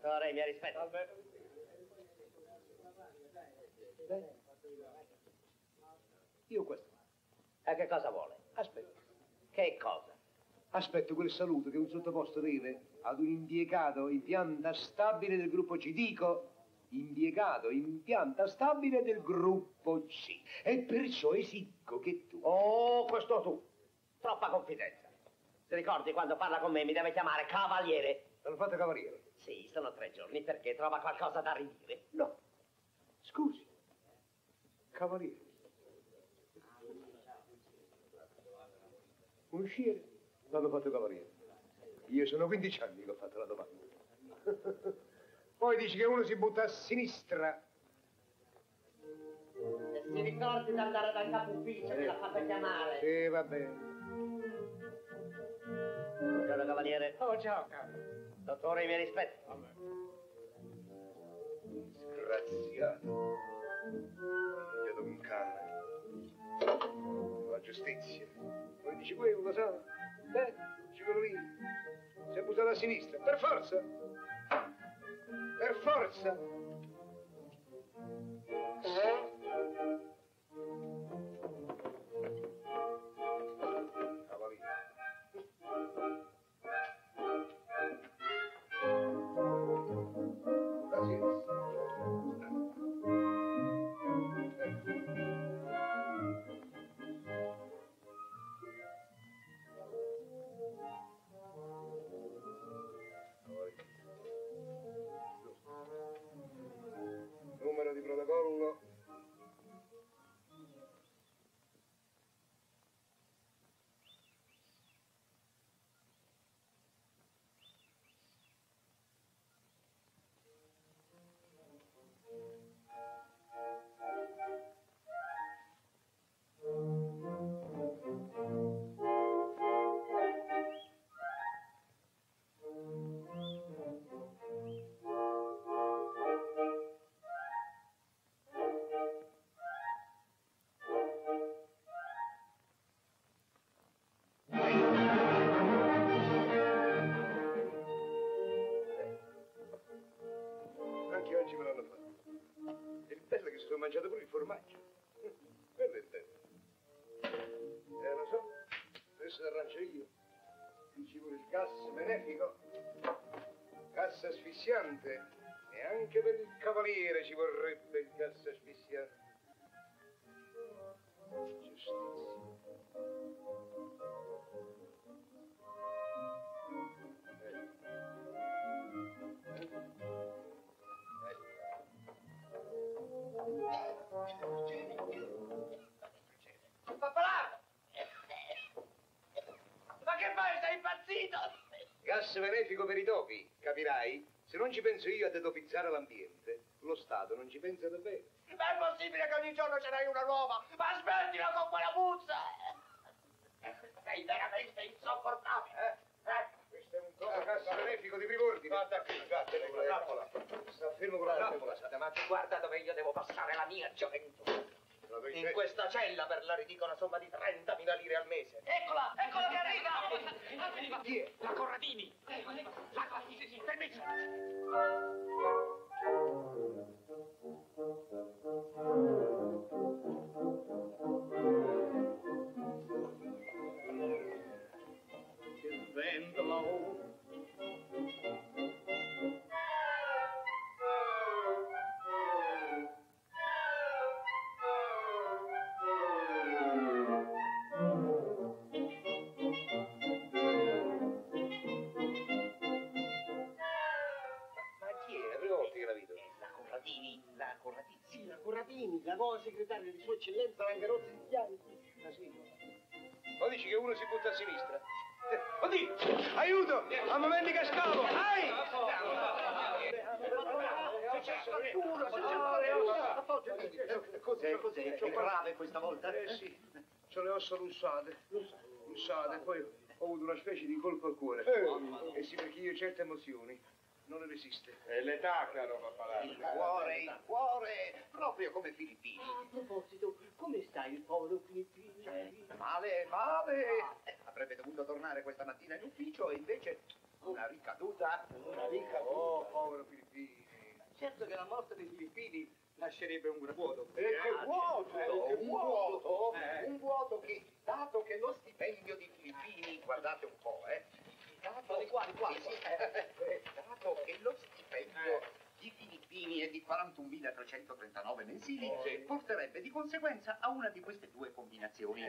Dottore, i miei rispetti. Salve. Io questo. E che cosa vuole? Aspetta. Che cosa? Aspetto quel saluto che un sottoposto deve ad un impiegato in pianta stabile del gruppo C. Dico, impiegato in pianta stabile del gruppo C. E perciò esigo che tu... Oh, questo tu. Troppa confidenza. Ti ricordi quando parla con me mi deve chiamare cavaliere? L'hanno fatto cavaliere? Sì, sono tre giorni perché trova qualcosa da ridire. No. Scusi. Cavaliere. Un usciere l'hanno fatto cavaliere. Io sono 15 anni che ho fatto la domanda. Poi dici che uno si butta a sinistra. E si ricordi di andare dal capo ufficio che l'ha fatto chiamare. Sì, va bene. Buongiorno, cavaliere. Oh, ciao, caro. Dottore, i miei rispetti. Disgraziato. Figlio di un cane. La giustizia. Poi dici quello, lo sa? Eh, ci quello lì. Si è buttato a sinistra. Per forza. Per forza. Cavaliere. Asfissiante. E anche per il cavaliere ci vorrebbe il gas asfissiante. Giustizia. Pappalardo! Ma che fai? Sei impazzito? Gas benefico per i topi, capirai? Se non ci penso io a detopizzare l'ambiente, lo Stato non ci pensa davvero. Ma è possibile che ogni giorno ce n'hai una nuova? Ma smettila con quella puzza! Sei veramente insopportabile! Eh? Eh? Questo è un copo gas benefico di prim'ordine. Guarda qui, guarda, Con la trappola. Sta fermo con la trappola. Ma guarda dove io devo passare la mia gioventù. In te. questa cella per la ridicola somma di 30.000 lire al mese. Eccola! Eccola che arriva! Chi è? La Corradini! La sì, sì, permesso! Il vento la Corradini, la nuova segretaria di Sua Eccellenza Langarozzi di Chianti. Ah, sì. O dici che uno si butta a sinistra? Eh, Oddio! Aiuto! A momenti che scavo! Ai! Cos'è? Cos'è? È grave questa volta? Eh sì, ho le ossa lussate. Lussate, poi ho avuto una specie di colpo al cuore. Eh sì, perché io certe emozioni non resiste. È l'età, caro Pappalardo. Il cuore, il cuore, proprio come Filippini. A proposito, come sta il povero Filippino? Male, male. Eh, Avrebbe dovuto tornare questa mattina in ufficio e invece... Una ricaduta? Una ricca Oh, povero Filippini. Certo che la morte dei filippini lascerebbe un vuoto. E che vuoto, Eh, un vuoto. eh, un vuoto che, dato che lo stipendio di Filippini, guardate un po', eh, dato, Di qua, di qua, eh, dato che lo stipendio di Filippini è di 41.339 mensili, porterebbe di conseguenza a una di queste due combinazioni.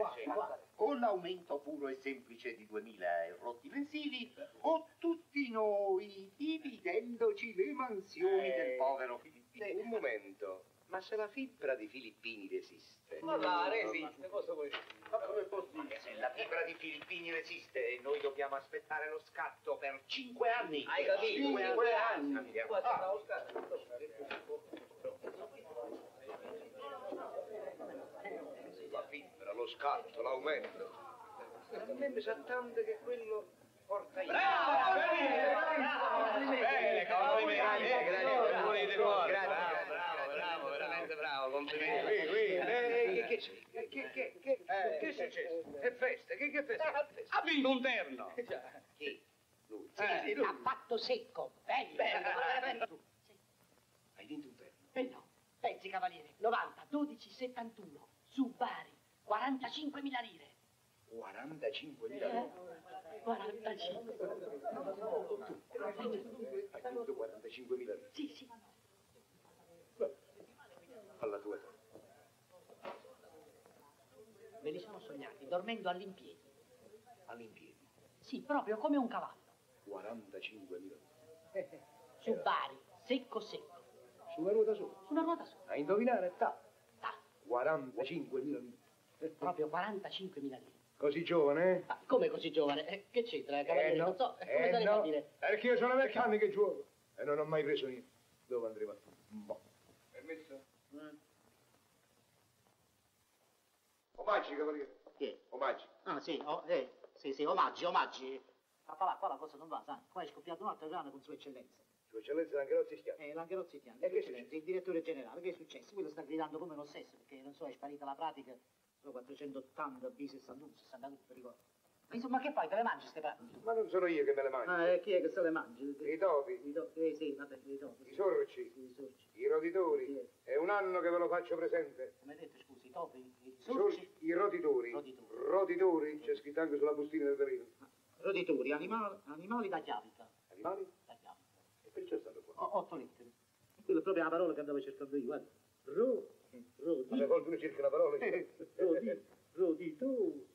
O l'aumento puro e semplice di 2.000 euro mensili, o tutti noi dividendoci le mansioni Eh. del povero Filippini. Un momento, ma se la fibra di Filippini resiste? Ma va, resiste, cosa vuoi dire? Ma come è possibile? Se la fibra di Filippini resiste, noi dobbiamo aspettare lo scatto per 5 anni. Hai capito? Cinque anni. Andiamo. Qua c'è Ah. La fibra, lo scatto, l'aumento. Talmente sa tanto che quello porta in... Bene, complimenti. Grazie, Bravo, bravo, bravo, veramente bravo, complimenti. Qui, qui, eh, che, che, che, che, che, che è successo? È festa, che, che festa? Ha vinto un terno. Chi? Lui. Eh, lui. Ha fatto secco, bello. Hai vinto un terno. Eh no, pensi cavaliere, 90, 12, 71, su Bari, 45 mila lire. 45 mila Eh, euro. 45. Hai vinto 45 mila euro. Sì, sì. Alla tua età. Me li sono sognati, dormendo all'impiedi. All'impiedi. Sì, proprio come un cavallo. 45 mila euro. Su Bari, secco secco, Sulla ruota sola. su una ruota sola. A indovinare, ta. Ta, 45 mila lire. proprio 45 mila lire. Così giovane, eh? Ma come così giovane? Eh, che c'entra, cavaliere? Eh no, Non so, come eh no, dire? perché io sono vecch'anni che gioco e non ho mai preso niente. Dove andremo a Boh. Permesso? Mm. Omaggi, cavaliere. Che? Omaggi. Ah, sì, oh, eh, sì, sì, omaggi, omaggi. Ma qua, qua la cosa non va, sai? Qua è scoppiato un altro grano con sua eccellenza. Sua eccellenza Langherozzi schiaffo. Eh, Langherozzi Tiani, E che eccellenza, il direttore generale, che è successo? Quello sta gridando come lo stesso, perché non so, è sparita la pratica, sono 480 B61, 62, mi ricordo. Ma insomma, che fai? Te le mangi queste pratiche? Ma non sono io che me le mangio. Ah, eh, chi è che se le mangi? I topi, I to- eh, sì, vabbè, i topi. i sorci, Sì, i sorci. i roditori. Sì. È un anno che ve lo faccio presente. Come hai detto, scusi, i topi, i sorci? sorci, i roditori. Roditori. Roditori, c'è scritto anche sulla bustina del veleno. Roditori, animali, animali da chiavica. Animali? Da chiavica. E perciò stanno qua. O- otto lettere. Quella è proprio la parola che andavo cercando io, guarda. Ro, rodi, Alle volte uno cerca una parola. rodi, roditori.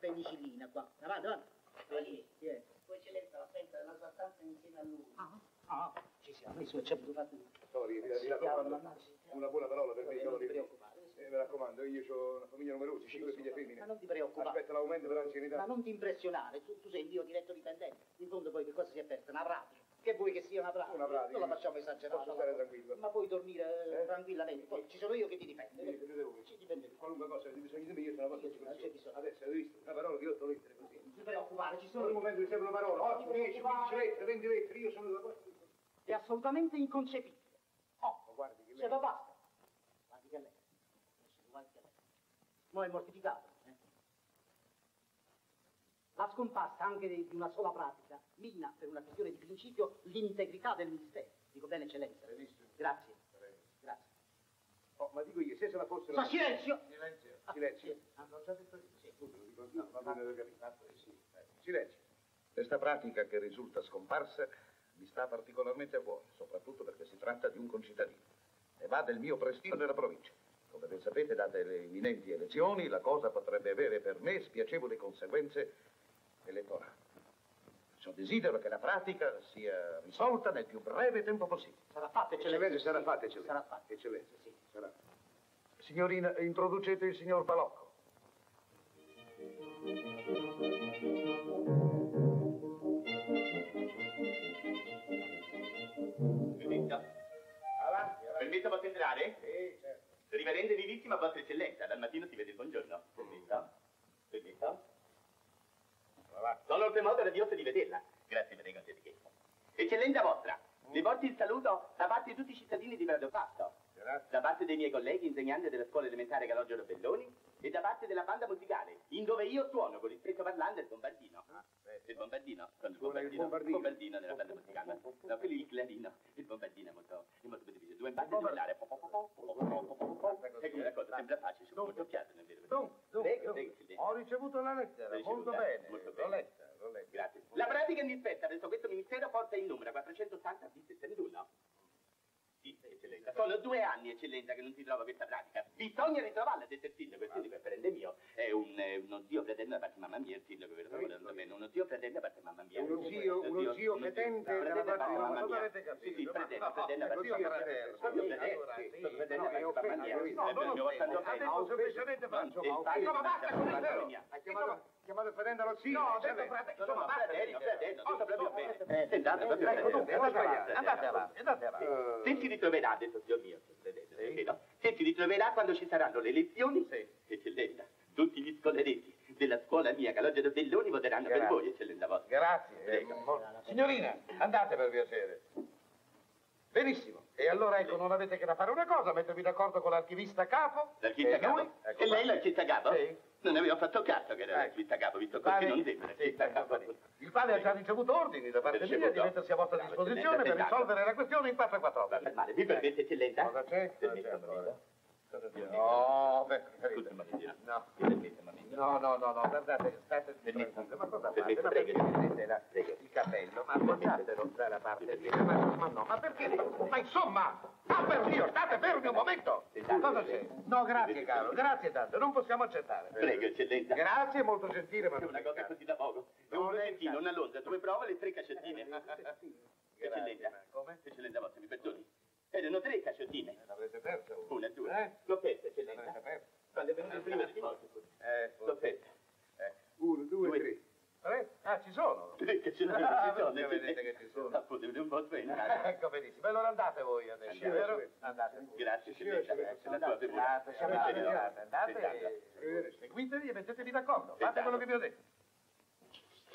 Penicillina qua. Avanti, avanti. Vedi, chi è? Sua eccellenza la senta nella sua stanza insieme a lui. Ah, ah, ci siamo, messo, ci abbiamo fatto. Raccomando. Una buona parola per me, Non ti preoccupare. Eh, mi raccomando, io ho una famiglia numerosa, cinque figlie Ma femmine. non ti preoccupare. Aspetta l'aumento per Ma l'anzianità. non ti impressionare, tu, tu sei il mio diretto dipendente. In fondo poi che cosa si è aperta? Una pratica. Che vuoi che sia una pratica? Una pratica. Non la facciamo esagerare. Posso stare tranquillo. Ma puoi dormire eh, Eh? tranquillamente. Poi ci sono io che ti difendo. Mi dipende da voi. Ci dipende. Qualunque cosa avete bisogno di me, io sono a vostra bisogno. Adesso hai visto? Una parola di otto lettere così. Non ti preoccupare, ci Solo un sono momento mi serve una parola. 8, 10, 15 lettere, 20 lettere, io sono da vostra. È assolutamente inconcepibile. Oh, Ma guardi che se lei... lo basta. Guardi che lei. Guardi che lei. Mo' è mortificato. eh. La scomparsa anche di una sola pratica mina per una questione di principio l'integrità del ministero. Dico bene, eccellenza. Benissimo. Grazie. Grazie. Oh, ma dico io, se se la fosse... Ma silenzio! Silenzio. Silenzio. Ah, Non c'è detto Sì, scusa, lo dico anch'io, va bene, capito. Sì, eh, Silenzio. Questa pratica che risulta scomparsa mi sta particolarmente a cuore, soprattutto perché si tratta di un concittadino e va del mio prestigio nella provincia. Come ben sapete, date le imminenti elezioni, la cosa potrebbe avere per me spiacevoli conseguenze elettorali. Perciò desidero che la pratica sia risolta nel più breve tempo possibile. Sarà fatta, eccellenza. Eccellenza, sarà fatta, eccellenza. Sarà fatta. Eccellenza, Sì. sarà. Signorina, introducete il signor Palocco. Permetta? Avanti, avanti. Permetta posso entrare? Sì, certo. Riverende vivissima vostra eccellenza, dal mattino si vede il buongiorno. Permetta? Permetta? Sono oltremodo radioso di vederla. Grazie le cortesie. Eccellenza vostra, vi porto il saluto da parte di tutti i cittadini di Verdopasto. Grazie. Da parte dei miei colleghi insegnanti della scuola elementare Calogero Belloni e da parte della banda musicale, in dove io suono con il stretto parlante il bombardino. Il bombardino, quando il Suona il bombardino, bombardino. nella banda musicale. No, quello il clarino, il bombardino è molto, è molto difficile. Due bande di ballare. E quella cosa sembra facile, ci ho molto piatto nel vero. Prego, prego, ho ricevuto la lettera, molto bene, Molto bene. letta, l'ho letta. Grazie. La pratica in presso questo ministero porta il numero 480 bis 61. Eccellenza. Sono due anni, eccellenza, che non si trova questa pratica. Bisogna ritrovarla, ha detto il sindaco. Il sindaco è parente mio, è un, eh, uno zio fratello da parte di mamma mia, il sindaco che lo sta volendo bene. Uno zio fratello da parte di mamma mia. Uno zio- uno zio dalla da parte di mamma mia. Sì, sì, no, fratello da ecco, parte zio di mamma mia. Zio zio fratello no, da parte di mamma mia. Eh, no, non fatto ha detto semplicemente Francio, ma basta con il chiamato, chiamato fedendo allo zio. No, ho cioè, detto fratello, insomma, fratello, fratello, tutto proprio bene. Eh, andate proprio Ecco, bene. Andate avanti, andate avanti, andate avanti. Se si ritroverà, ha detto zio mio, è vero? Se si ritroverà quando ci saranno le elezioni, eccellenza, tutti gli scoleretti della scuola mia, Calogero Belloni, voteranno per Grazie. voi, eccellenza vostra. Grazie. eh, Signorina, andate per piacere. Benissimo. E allora ecco, non avete che da fare una cosa, mettervi d'accordo con l'archivista capo. L'archivista capo? ecco E lei l'archivista capo? Sì. Non avevo fatto caso che era Ecco. l'archivista capo, visto così non sembra sì, capo. Il padre ha già ricevuto ordini da parte mia di mettersi a vostra disposizione per risolvere la questione in 4 e Va 14. per male, vi permette, eccellenza? Cosa c'è? Cosa No, Scusi. No. Permette. No, no, no, no, guardate, state tranquillo, ma cosa fate? Ma prego. perché vedete la- Prego. il capello? Ma guardatelo dalla parte di ma, ma no, ma perché? Ma insomma, ah per Dio, state fermi un momento! Cosa c'è? No, grazie caro, grazie tanto, non possiamo accettare. Prego, eccellenza. Grazie, molto gentile, ma È una cosa così da poco. È un progettino, una lonza, due prove e tre cacciottine. Eccellenza. Come? Eccellenza vostra, mi perdoni. Erano tre cacciottine. L'avrete perso? Una, due. Eh? L'ho persa, L'avrete eccellenza. perso? Quando è venuto il primo di morte. Eh, L'ho persa. eh, uno, due, Due. tre. Tre? Ah, ci sono? Tre cacciottine, Ah, ci sono. vedete che ci sono. Appunto, un po' bene. Ecco, benissimo. Allora andate voi adesso, vero? Andate. Grazie, eccellenza. La tua andate, figura. andate, andate, andate, andate, Senz'altro. e seguitevi e mettetevi d'accordo. Fate quello che vi ho detto.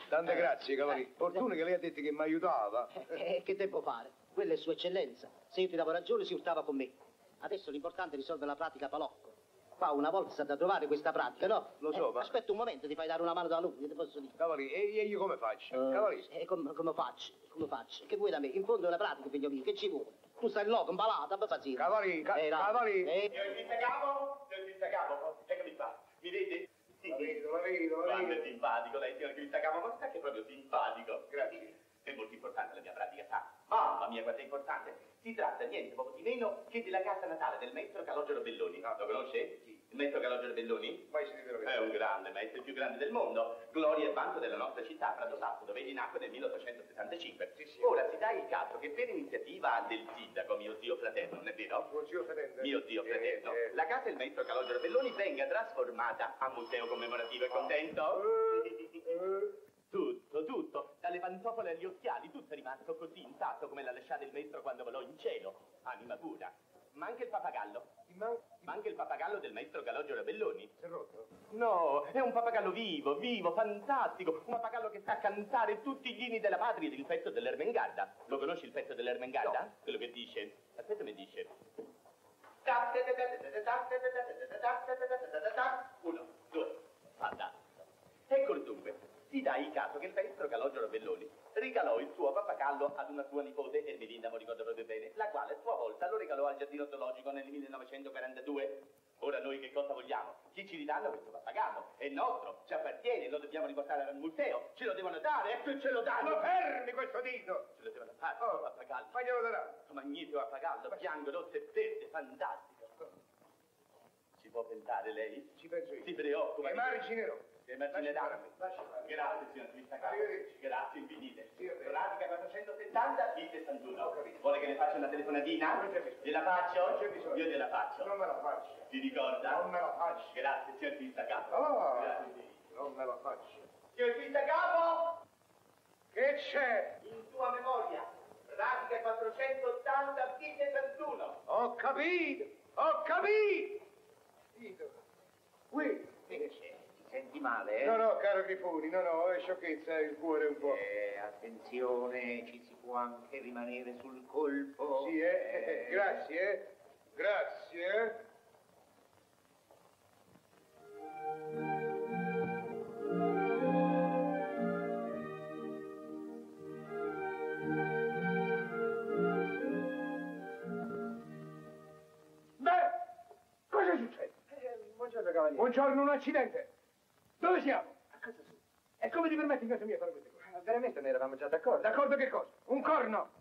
Tante grazie, cavaliere. Fortuna che lei ha detto che mi aiutava. Eh, che devo fare? Quella è sua eccellenza. Se io ti davo ragione si urtava con me. Adesso l'importante è risolvere la pratica palocco. Qua una volta sa da trovare questa pratica, no? Lo so, Eh, ma- Aspetta un momento, ti fai dare una mano da lui, che ti posso dire. Cavaliere, e e io come faccio? Eh, Cavaliere. E come, come faccio? Come faccio? Che vuoi da me? In fondo è una pratica, figlio mio, che ci vuole? Tu stai loco, imbalato, abba fazzino. Cavaliere, ca- Eh, cavaliere. Eh, Signor Vista Capo, signor Vista Capo, eccomi qua. Mi vede? La vedo, la vedo, la Quanto è vedo. simpatico lei, signor Capo, ma sa che è proprio simpatico. Grazie. È molto importante la mia pratica, sa? Mamma mia, quanto è importante. Si tratta niente poco di meno che della casa natale del maestro Calogero Belloni. Lo conosce? Il maestro Calogero Belloni? Mai sentito È un grande maestro, il più grande del mondo, gloria e vanto della nostra città, Prato Sasso, dove egli nacque nel 1875. Ora si dà il caso che per iniziativa del sindaco, mio zio fratello, non è vero? Tuo zio fedente? Mio zio Eh, fratello, eh. la casa del maestro Calogero Belloni venga trasformata a museo commemorativo, è contento? Eh, Tutto, tutto, dalle pantofole agli occhiali, tutto è rimasto così intatto come l'ha lasciato il maestro quando volò in cielo, anima pura. Ma anche il man- ma anche il pappagallo del maestro Calogero Belloni. Si è rotto? No, è un pappagallo vivo, vivo, fantastico. Un pappagallo che sa cantare tutti gli inni della patria del pezzo dell'Ermengarda. Lo conosci il pezzo dell'Ermengarda? Quello che dice. Aspetta, mi dice. Uno, due, fantastico. Eccolo dunque. Si dà il caso che il maestro Calogero Belloni regalò il suo pappagallo ad una sua nipote, Ermelinda, mi ricordo proprio bene, la quale a sua volta lo regalò al giardino zoologico nel 1942. Ora noi che cosa vogliamo? Chi ci ridanno questo pappagallo? È nostro, ci appartiene, lo dobbiamo riportare al museo, ce lo devono dare, ecco e ce lo danno! Ma fermi questo dito! Ce lo devono dare, Oh, pappagallo. ma glielo. Questo magnifico pappagallo, bianco, rosso e verde, fantastico. Ci può pensare lei? Ci penso io. Si preoccupa. E marginerò. Grazie, signor. Arrivederci. Grazie infinite. Pratica 470, B 61. Ho capito. Vuole che le faccia una telefonatina? Gliela faccio? Io gliela faccio. Non me la faccio. Si ricorda? Non me la faccio. Grazie, signor Vista Capo. Ah, Grazie non me la faccio. Signor Vista Capo, Che c'è? in sua memoria, pratica 480, B 61. Ho capito, ho capito. Qui. che c'è? Ti senti male, eh? No, no, caro Grifoni, no, no, è sciocchezza, il cuore un po'. Eh, attenzione, ci si può anche rimanere sul colpo. Sì, eh, eh, grazie, eh. Grazie. eh. Beh, cosa succede? Buongiorno, cavaliere. Buongiorno, un accidente. Dove siamo? A casa sua. E come ti permetti in casa mia fare queste cose? Veramente ne eravamo già d'accordo. D'accordo che cosa? Un corno!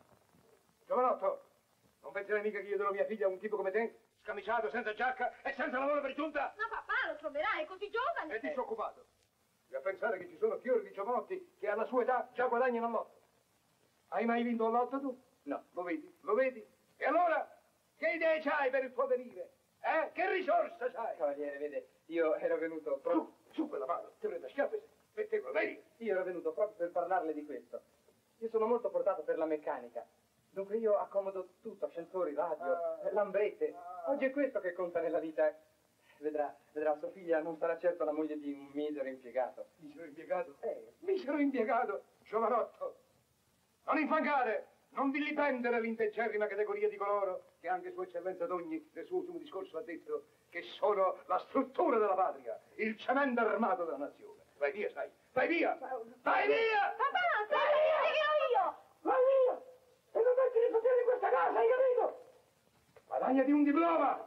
Giovanotto, non penserai mica che io do mia figlia a un tipo come te, scamiciato, senza giacca e senza lavoro per giunta? Ma papà lo troverai, è così giovane. È disoccupato. E a pensare che ci sono fiori di giovanotti che alla sua età già guadagnano all'otto. Hai mai vinto all'otto tu? No. Lo vedi? Lo vedi? E allora, che idee c'hai per il tuo venire? Eh? Che risorsa c'hai? Cavaliere, vede, io ero venuto proprio... Su, su quella mano, ti prendo a schiaffi, mettevo, vedi? Io ero venuto proprio per parlarle di questo. Io sono molto portato per la meccanica. Dunque io accomodo tutto, ascensori, radio, Ah. lambrette. Oggi è questo che conta nella vita. Vedrà, vedrà, sua figlia non sarà certo la moglie di un misero impiegato. Misero impiegato? Eh, misero impiegato, giovanotto. Non infangare, non vilipendere l'integerrima categoria di coloro che anche Sua Eccellenza d'Ogni nel suo ultimo discorso ha detto che sono la struttura della patria, il cemento armato della nazione. Vai via, sai, vai via! Vai via! Papà, sai io! Vai via! E non metti di potere in questa casa, hai capito? Guadagnati un diploma,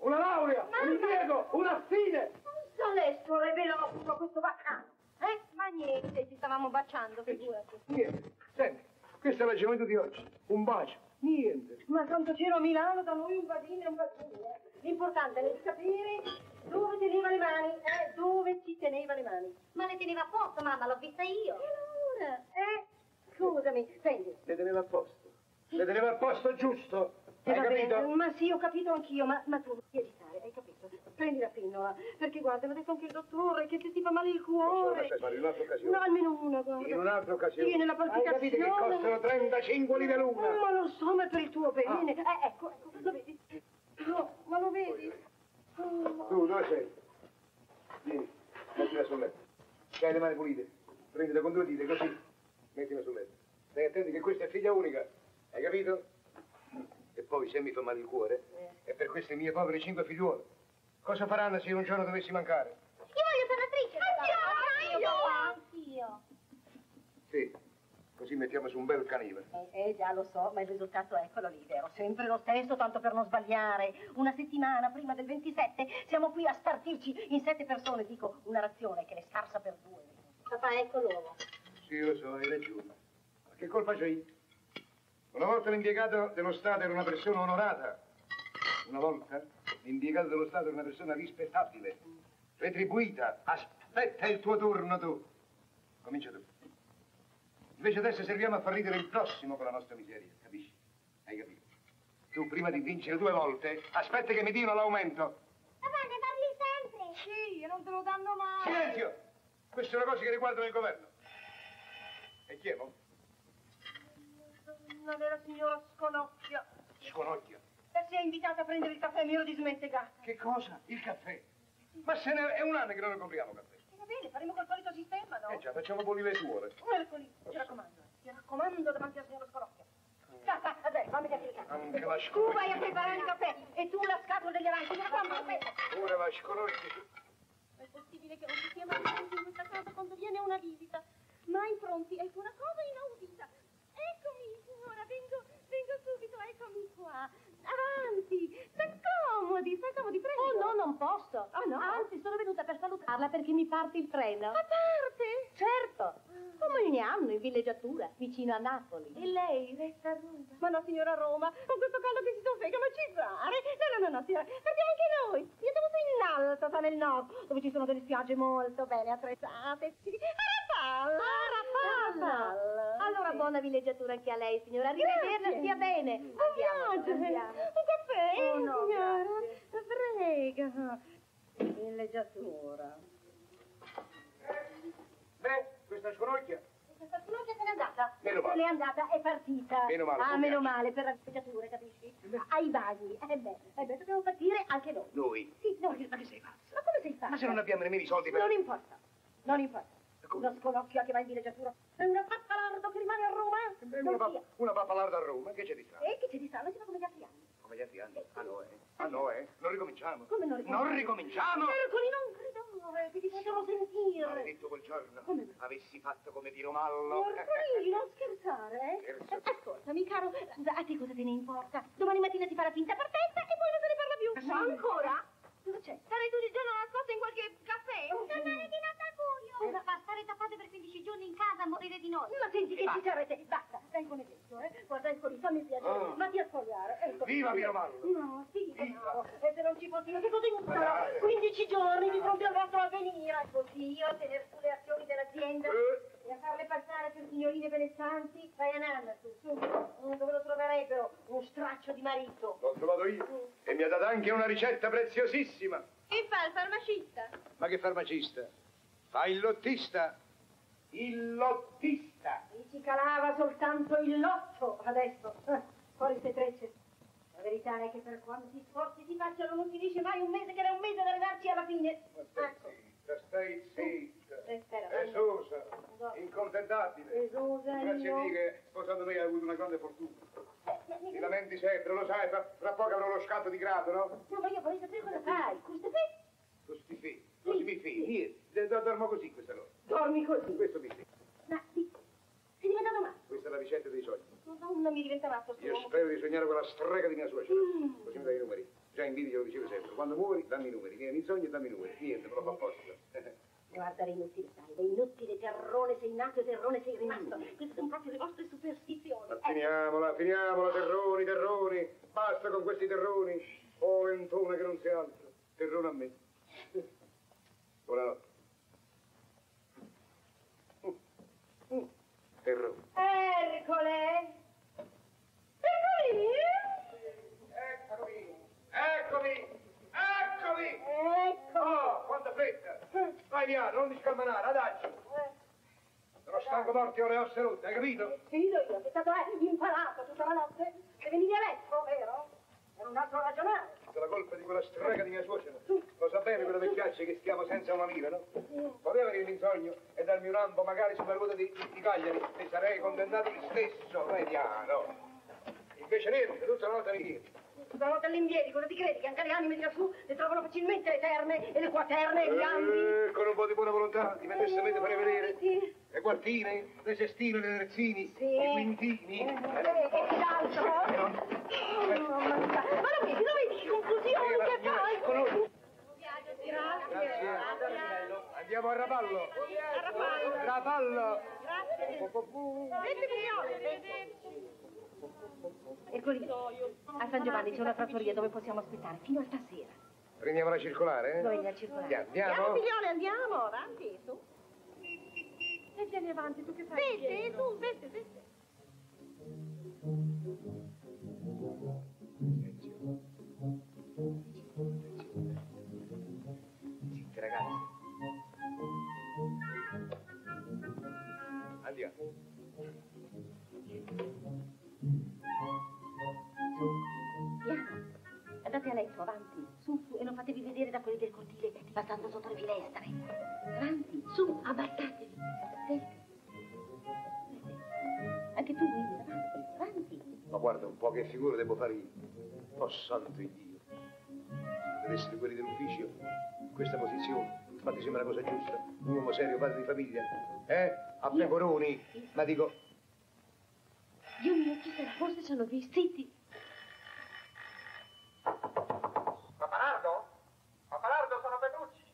una laurea, un impiego, una fine! Solesto e veloce questo baccano. Eh? Ma niente, ci stavamo baciando, figurati. Niente. Senti, questo è l'aggiornamento di oggi. Un bacio. Niente. Ma santo cielo a Milano, da noi un badino e un bacino. L'importante è sapere dove teneva le mani, eh? Dove ci teneva le mani. Ma le teneva a posto, mamma, l'ho vista io. E allora? Eh? Scusami, prendi. Le teneva a posto. Le teneva a posto giusto. Eh, Hai va bene, capito? Ma sì, ho capito anch'io, ma, ma tu non devi stare, hai capito? Prendi la pinnola, perché guarda, mi ha detto anche il dottore che se ti fa male il cuore. Aspetta, in un'altra No, occasione. almeno una, guarda. In un'altra occasione. Tiene la Hai palpitazione. capito che costano 35 lire l'una? Ma lo so, ma per il tuo bene. Eh, ecco, ecco, lo vedi? No, ma lo vedi? Oh. Tu, dove sei? Vieni, mettila sul letto. C'hai le mani pulite. Prendila con due dita, così. Mettila sul letto. Stai attenti che questa è figlia unica. Hai capito? E poi, se mi fa male il cuore, è per queste mie povere cinque figliuole. Cosa faranno se io un giorno dovessi mancare? Io voglio sanatrice. Anch'io, papà. Anch'io. Sì, così mettiamo su un bel canivere. Eh, eh, già lo so, ma il risultato eccolo lì, vero? Sempre lo stesso, tanto per non sbagliare. Una settimana prima del 27 siamo qui a spartirci in sette persone, dico, una razione che è scarsa per due. Papà, ecco l'uovo. Sì, lo so, hai ragione. Ma che colpa c'ho io? Una volta l'impiegato dello Stato era una persona onorata. Una volta l'impiegato dello Stato era una persona rispettabile, retribuita. Aspetta il tuo turno tu. Comincia tu. Invece adesso serviamo a far ridere il prossimo con la nostra miseria, capisci? Hai capito? Tu prima di vincere due volte, aspetta che mi diano l'aumento. Papà, ne parli sempre. Sì, e non te lo danno mai. Silenzio! Queste sono cose che riguardano il governo. E chi è, mo? Una vera signora sconocchia. Sconocchia. E si è invitata a prendere il caffè, mi ero dismentegata. Che cosa? Il caffè? Ma se ne è un anno che non ne compriamo caffè. E va bene, faremo col solito sistema, no? Eh già, facciamo bollire le suore. Mercoledì, ti raccomando, ti raccomando davanti al signor Sconocchia. Sta, sta, Andrea, fammi capire. Anche la Tu vai a sconocchia. preparare il caffè e tu la scatola degli avanzi, raccomando, aspetta. Ora la sconocchia. È possibile che non ci sia mai in questa casa quando viene una visita? Mai pronti? Ecco una cosa inaudita. Eccomi, signora, vengo, vengo subito, eccomi qua. Avanti, sta comodi, sta comodi, prego. Oh no, non posso. Ah, no? Anzi, sono venuta per salutarla perché mi parte il treno. A parte? Certo, come ogni anno in villeggiatura, vicino a Napoli. E lei resta a Roma? Ma no, signora Roma, con questo caldo che si soffega, ma ci fare? No, no, no, no, signora, partiamo anche noi. Io su in alto, sta nel nord, dove ci sono delle spiagge molto bene attrezzate. Sì. Arapalla! Arapalla! Allora, buona villeggiatura anche a lei, signora. Arrivederla, stia bene. Andiamo, andiamo. Un caffè, Oh, no, signora? Prego. Villeggiatura. Beh, questa sconocchia. Questa sconocchia se n'è andata. Meno male. Se n'è andata, è partita. Meno male, Ah, meno piacere. male, per la villeggiatura, capisci? Ai bagni. Eh beh, eh beh, dobbiamo partire anche noi. Noi? Sì, noi. Ma che sei pazza? Ma come sei fatta? Ma se non abbiamo nemmeno i soldi per... Non importa, non importa. Uno sconocchio che va in villeggiatura è una pappalardo che rimane a Roma. Una, pap- una pappalarda a Roma, che c'è di strano? E che c'è di strano? Si fa come gli altri anni. Come sbagliati anni. Ah no, eh. Ah no, eh. Non ricominciamo. Come non ricominciamo? Non ricominciamo! Ercoli, non gridare, che ti facciano sentire. Maledetto quel giorno. Come? Avessi fatto come Pino Mallo. Ercoli, non scherzare, eh? Scherzo. Ascoltami, caro, a te cosa te ne importa? Domani mattina si fa la finta partenza e poi non se ne parla più. Ma ancora? Cosa c'è? Sarei tutti i giorni nascosta in qualche caffè. Andare di Natacurio. Eh, Ma stare tappate per 15 giorni in casa a morire di notte. Ma senti che ci sarete. Basta, dai con esempio, Ercoli, fammi il piacere. Oh. Vatti a spogliare. Ercoli. Viva Pino Mallo! No, sì, Viva. bravo. E se non ci fossi io, che cosa? Dai. 15 giorni di fronte al vostro avvenire. E così io a tenere su le azioni dell'azienda. Eh. E a farle passare per signorine benestanti, vai a Nanna, su, su. Mm, Dove lo troverebbero? Un straccio di marito. L'ho trovato io. E mi ha dato anche una ricetta preziosissima. Che fa il farmacista? Ma che farmacista? Fa il lottista. Il lottista. Mi ci calava soltanto il lotto adesso. Eh, fuori ste trecce. La verità è che per quanti sforzi si facciano non finisce mai un mese che era un mese ad arrivarci alla fine. Ma stai Ecco. zitta, stai zitta. Eh, spera, Esosa, No. incontentabile. Esosa Grazie io. a che sposando me hai avuto una grande fortuna. Eh, ma- Ti lamenti sempre, lo sai, fra, fra poco avrò lo scatto di grado, no? No, ma io vorrei sapere cosa fai. Questo fe? Così fi, così mi fi, niente, do- dormo così questa notte. Dormi così. Questo mi Ma di- sei diventato matto. questa è la ricetta dei sogni. No, non mi diventa matto, Io uomo. spero di sognare quella strega di mia suocera. Mm. Così mi dai i numeri. Già in video glielo dicevo sempre. Quando muori, dammi i numeri. Vieni in sogno e dammi i numeri. Niente, me lo fa apposta. Guarda, l'inutile, sai, l'inutile terrone sei nato e terrone sei rimasto. Queste sono proprio le vostre superstizioni. Ma finiamola, finiamola, terroni, terroni. Basta con questi terroni. Oh, lentone che non sei altro. Terrone a me. Buonanotte. Terrone. Ercole! Ercoli! Eccomi, eccomi, eccomi. Ecco! Oh, quanta fretta. Vai via, non ti scalmanare, adagio. Sono stanco morti ho le ossa rotte, hai capito? Fido io, sei stato imparato tutta la notte e venivi a letto, vero? Era un altro ragionare. Tutta la colpa di quella strega di mia suocera. Lo sa bene quella vecchiaccia che stiamo senza una lira, no? Poteva venire in sogno e darmi un lampo magari sulla ruota di, di, Cagliari e sarei condannato lo stesso, vediano. Invece niente, tutta la notte mi chiedi. Tutta la notte all'indietro, cosa ti credi? Che anche le anime di lassù le trovano facilmente le terme e le quaterne e gli ambi? Eh, con un po' di buona volontà ti mettesse a me di fare vedere Sì. Le quartine, le sestine, le terzini, Sì. i quintini. Eh, e l'altro? Oh, mamma mia. Ma lo vedi, lo vedi che confusione Eh, che fai? conosci- Grazie. Grazie. Andiamo a Rapallo. Rapallo. Eccoli. A San Giovanni c'è una trattoria dove possiamo aspettare fino a stasera. Prendiamo la circolare? Eh? viene a circolare? Andiamo? Andiamo, figliole, andiamo, avanti, su. E vieni avanti, tu che fai? Vette, tu, vette, vette. Zitti, ragazzi. Andiamo. Piano. Andate a letto, avanti, su, su, e non fatevi vedere da quelli del cortile passando sotto le finestre. Avanti, su, abbattatevi. Ma guarda un po' che figura devo fare io. Oh santo di Dio. Deve essere quelli dell'ufficio, in questa posizione, ma ti sembra una cosa giusta? Un uomo serio, padre di famiglia? Eh? A pecoroni? Ma dico, Dio mio, chi sarà? Forse sono vestiti. Papalardo? Papalardo, sono Petrucci.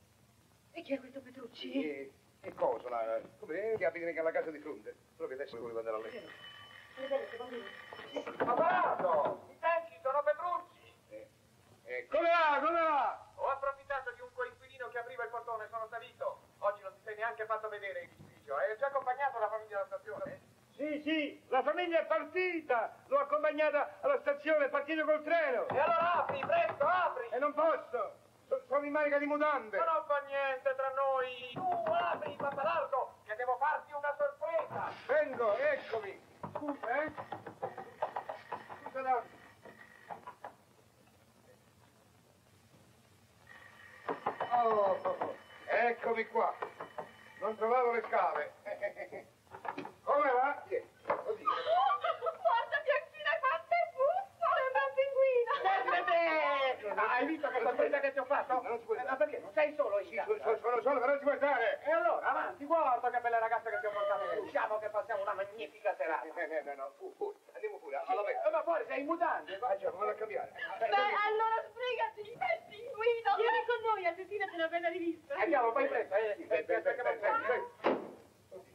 E chi è questo Petrucci? E, e cosa? La, come? Che abiti alla casa di fronte. Solo che adesso volevo andare a letto. Bambino. Papalardo, mi senti? Sono Petrucci. Eh, eh, come va? Come va? Ho approfittato di un coinquilino che apriva il portone, sono salito. Oggi non ti sei neanche fatto vedere in ufficio. Hai già accompagnato la famiglia alla stazione? Sì, sì, la famiglia è partita. L'ho accompagnata alla stazione, è partito col treno. E allora apri, presto, apri! E non posso. So- sono in manica di mutande. Ma non fa niente tra noi. Tu apri, Papalardo, che devo farti una sorpresa. Vengo, eccomi. Eh? Scusa, donna. Oh, eccomi qua. Non trovavo le scale. Come va? Chi è? Oddio. Guarda, Bianchina, quante buffole, un bel pinguino. Visto che sorpresa che ti ho fatto? Non si può Eh, Ma perché? Non sei solo in Sì, sono, sono, sono solo, però non si può stare. E allora, avanti, guarda che belle ragazze che ti ho portato. Usciamo che passiamo una magnifica serata. Eh, no, no, no, fu, fu, andiamo pure, Sì, all'aperto. eh, ma fuori sei in mutande. Ah, già, vado a cambiare. Beh, allora sbrigati, metti in guida. Vieni con noi, a c'è una bella rivista. Andiamo, fai presto, eh. Beh, beh, beh, beh, beh. Oddio,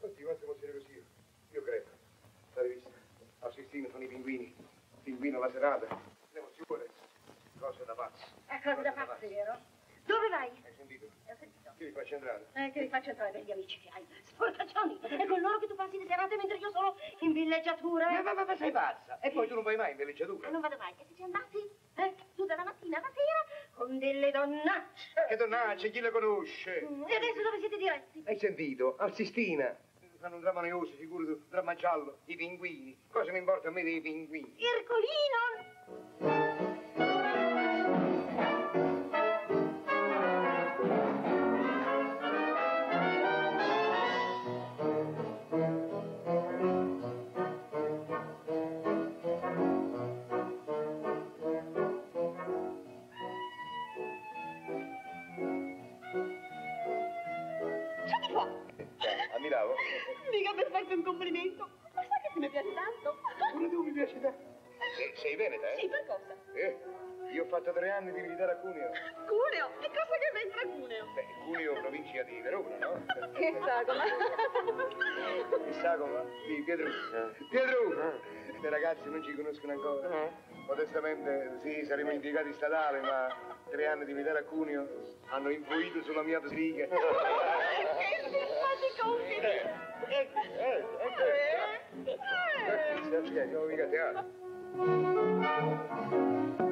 oddio, quanto emozione così. Io credo. La rivista. A Sistino fanno i pinguini. Pinguino la serata. Cose da pazzi. È cosa da pazzi, vero? Dove vai? Hai sentito? Ho sentito. Io vi faccio entrare. Eh, che vi faccio entrare degli amici che hai. Sporcaccioni. È con loro che tu passi le serate mentre io sono in villeggiatura. Ma, ma, ma, ma sei pazza? E poi tu non vai mai in villeggiatura? non vado mai. E se ci andassi? Eh, tu dalla mattina alla sera con delle donnacce. Che donnaccia, chi la conosce? Mm, E adesso dove siete diretti? Hai sentito? Al Sistina. Fanno un dramma noioso, figurati, un dramma giallo, i pinguini. Cosa mi importa a me dei pinguini? Ercolino! Sei, sei veneta, eh? Sì, per cosa? Eh, io ho fatto tre anni di militare a Cuneo. Cuneo? E cosa che c'entra Cuneo? Beh, Cuneo provincia di Verona, no? Che sagoma. Chissà come. Sì, Pietro. Pietro! Le ragazze non ci conoscono ancora. Modestamente, sì, saremo impiegati statali, ma tre anni di militare a Cuneo hanno influito sulla mia psiche. che simpatico un Eh, eh, eh, eh. Eh, sì, siamo mica a teatro. Música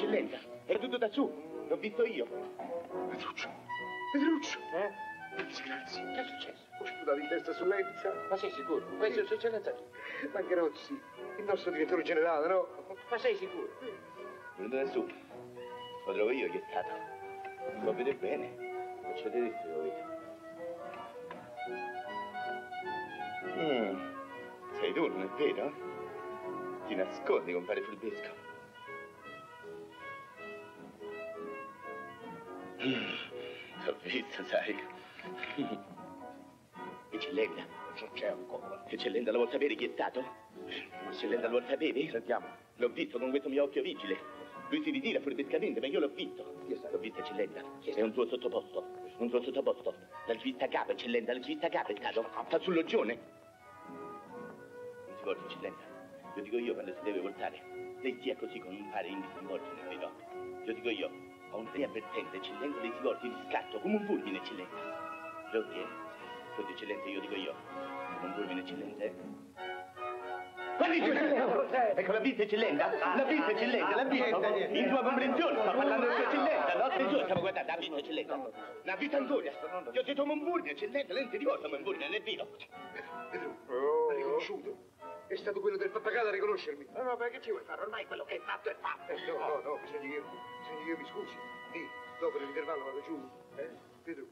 eccellenza. È venuto da su. L'ho visto io. Petruccio, Petruccio! Eh? Grazie. Che è successo? Ho sputato in testa sull'Elsa. Ma sei sicuro? Questo è sua eccellenza. Ma Grozzi, il nostro direttore generale, no? Ma sei sicuro? È venuto da su. Lo trovo io stato. Lo vede bene. Non ci avete detto lo vedo. Mm. Sei tu, non è vero? Ti nascondi, compare furbesco. Mm. T'ho visto, sai. Eccellenta. Non c'è ancora. Eccellenta, lo vuol sapere chi è stato? Eccellenta, lo vuol sapere? Sentiamo. L'ho visto con questo mio occhio vigile. Lui si ritira furbescamente, ma io l'ho visto. L'ho visto, eccellenza. È un suo sottoposto. Un suo sottoposto. La civita capo, eccellenza, la civita capo è stato. Sta sul loggione. Non si volta, eccellenza. Lo dico io quando si deve voltare. Lei stia così con un fare in disinvolgere, vedo. Lo dico io. Ho un re avvertente, eccellenza, lei si volti di scatto, come un fulmine, eccellenza. Lo ottiene. Così, eccellenza, io dico io. Come un fulmine, eccellenza, eh? Guardi, eccellenza! Ecco, l'ha vista, eccellenza? L'ha vista, eccellenza? L'ha vista? In tua comprensione, sto parlando di sua eccellenza. Notte e giorno stiamo guardando, l'ha vista, eccellenza? L'ha vista ancora? Ti ho detto Monburnia, eccellenza, lei non ti ricorda Monburnia, non è vero? Petru, l'ha riconosciuto. È stato quello del pappagallo a riconoscermi. No, no, perché ci vuoi fare? Ormai quello che è fatto è fatto. Eh, no, no, no, bisogna che io, bisogna che io mi scusi. Sì, dopo l'intervallo vado giù. Eh? Petru.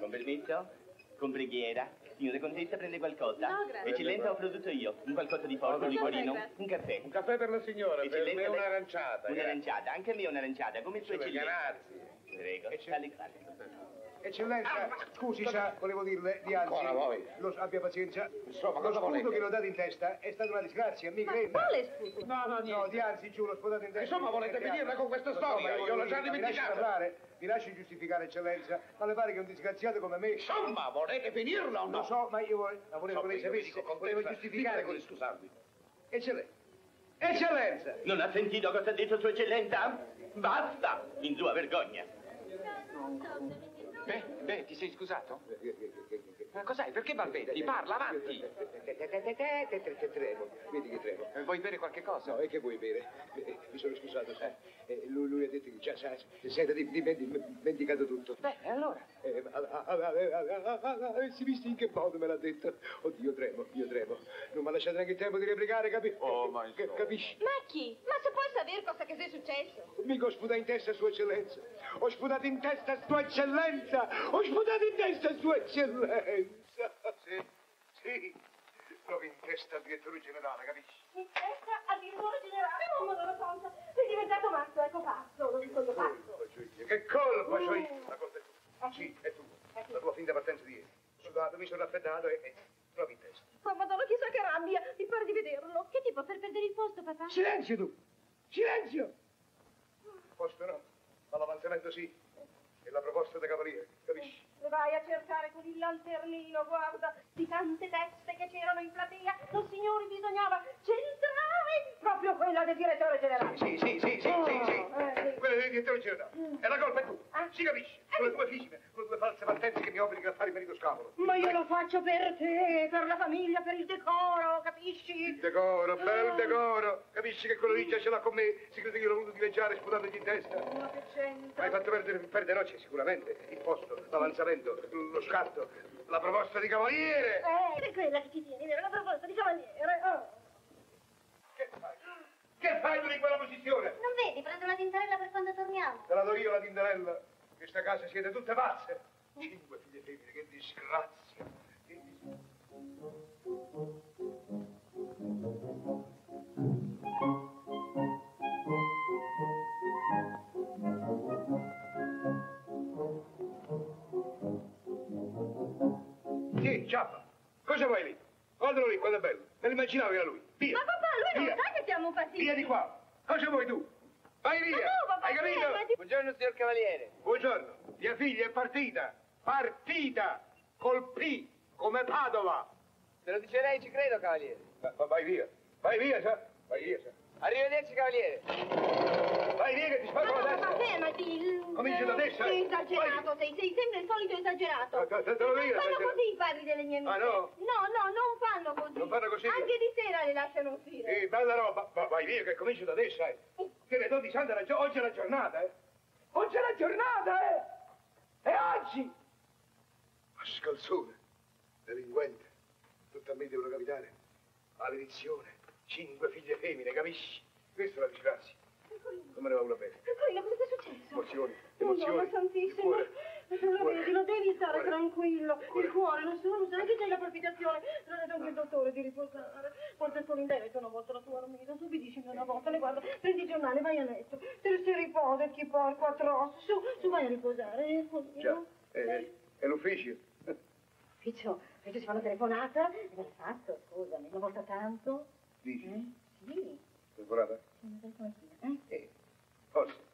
Con permesso? Con preghiera? Signore Contessa prende qualcosa? No, grazie. Eccellenza ho prodotto io. Un qualcosa di forte, un liquorino, un caffè. Un caffè per la signora, per Eccellenza, me lei- un'aranciata. grazie. Un'aranciata, anche a me un'aranciata, come il suo eccellenza. Grazie. Prego, E sale, sale. Eccellenza, scusi, sa, volevo dirle, di anzi. Ancora voi? Lo, abbia pazienza. Insomma, lo volete? che l'ho dato in testa è stata una disgrazia, mi creda. Quale sputo? No, no, no, di anzi, giù, l'ho sputato in testa. Insomma, volete finirla con questa Lo so, storia? ma Io l'ho già dire, mi lasci giustificare, eccellenza, ma le pare che un disgraziato come me... Insomma, volete finirla o no? Lo so, ma io volevo, ma volevo So che lei sapesse, volevo giustificare. prego di scusarmi. Eccellenza, eccellenza, Non ha sentito cosa ha detto Sua Eccellenza? Basta! In sua vergogna. Beh, beh, ti sei scusato? Ma cos'hai? Perché balbetti? Parla, avanti. tremo, vedi che tremo. Eh, Vuoi bere qualche cosa? No, e che vuoi bere? Eh, Mi sono scusato, sai. Eh, lui, lui ha detto che già sa, si di- dimenticato tutto. Beh, e allora? Eh, ma- ah, ah, ah, ah, ah, ah, ah, si viste in che modo me l'ha detto? Oddio, tremo, io tremo. Non mi ha lasciato neanche il tempo di replicare, capi- Oh, ma insomma. capisci? Ma chi? Ma se puoi sapere cosa che sia successo? Mica ho sputato in testa Sua Eccellenza. Ho sputato in testa Sua Eccellenza. Ho sputato in testa Sua Eccellenza. Sì, sì. Proprio in testa al direttore generale, capisci? In testa al direttore generale, oh madonna santa, sei diventato matto, ecco pazzo, lo dico io pazzo. Che colpa c'ho io? La colpa è tua. Sì, è tua. La tua finta partenza di ieri. Sono dato, mi sono raffreddato e, e proprio in testa. Oh madonna, chissà che rabbia, mi pare di vederlo. Che ti può far perdere il posto, papà? Silenzio tu! Silenzio! Posto no, ma l'avanzamento sì. E la proposta da cavaliere, capisci? Le vai a cercare con il lanternino, guarda, di tante teste che c'erano in platea, non signori bisognava centrare proprio quella del direttore generale. Sì, sì, sì, sì, sì, sì. Eh, sì. Quella del direttore generale. E la colpa è tua. Ah. Si capisce? Con le tue fisime, con le tue false partenze che mi obbligano a fare il marito scapolo. Ma io lo faccio per te, per la famiglia, per il decoro, capisci? Il decoro, bel decoro. Capisci che quello lì già ce l'ha con me? Si crede che io l'ho voluto dileggiare sputandogli in testa. Ma che c'entra? Hai fatto perdere, perdere oggi sicuramente il posto, l'avanzamento, lo scatto, la proposta di cavaliere. Eh, è quella che ti tieni, vero? La proposta di cavaliere. Oh. Che fai? Che fai tu in quella posizione? Non vedi, prendo una tintarella per quando torniamo. Te la do io la tintarella. In questa casa siete tutte pazze. Cinque figlie femmine, che disgrazia. Che dis- Sì, ciappa. Cosa vuoi lì? Guardalo lì, quando è bello. Me l'immaginavo che era lui. Via. Ma papà, lui Via. non sa che siamo partiti. Via di qua. Cosa vuoi tu? Vai via. Ma no, papà, Hai capito? fermati. Buongiorno, signor Cavaliere. Buongiorno. Mia figlia è partita. Partita. Col P. Come Padova. Se lo dice lei ci credo, Cavaliere. Ma, ma vai via. Vai via, sa. Vai via, sa. Arrivederci, Cavaliere. Vai via che ti Ma spacco la testa. fermati. Cominci da adesso, Sei eh. esagerato, sei, sei sempre il solito esagerato. Ma te- te lo non dico, fanno te- così i padri delle mie amiche. Ah, no? No, no, non fanno così. Non fanno così? Anche di sera le lasciano uscire. Eh, bella roba. Ma vai via che cominci da adesso, eh. Che le 12 anni, era oggi è la giornata, eh. Oggi è la giornata, eh. E oggi. Mascalzone. Delinquente. Tutto a me devono capitare. Maledizione. Cinque figlie femmine, capisci? Questa è la disgrazia. Non me ne va una bene. Piccolino, cosa ti è successo? Emozioni, Madonna emozioni. Il cuore. Non lo vedi, lo devi stare tranquillo. Il cuore, non so, non so che c'è la palpitazione. Non è anche il dottore di riposare. Porta solo in debito una volta la tua dormita. Su, dicimi una volta, le guarda, prendi il giornale, vai a letto. Te si riposa, chi porco atroce. Su, su, vai a riposare. eh, Già. Eh, è l'ufficio. Ficcio, Ficcio si fa una telefonata. E l'ha fatto, scusami, una volta tanto. Dici? Eh? Sì, Telefonata? Eh? Eh, forse.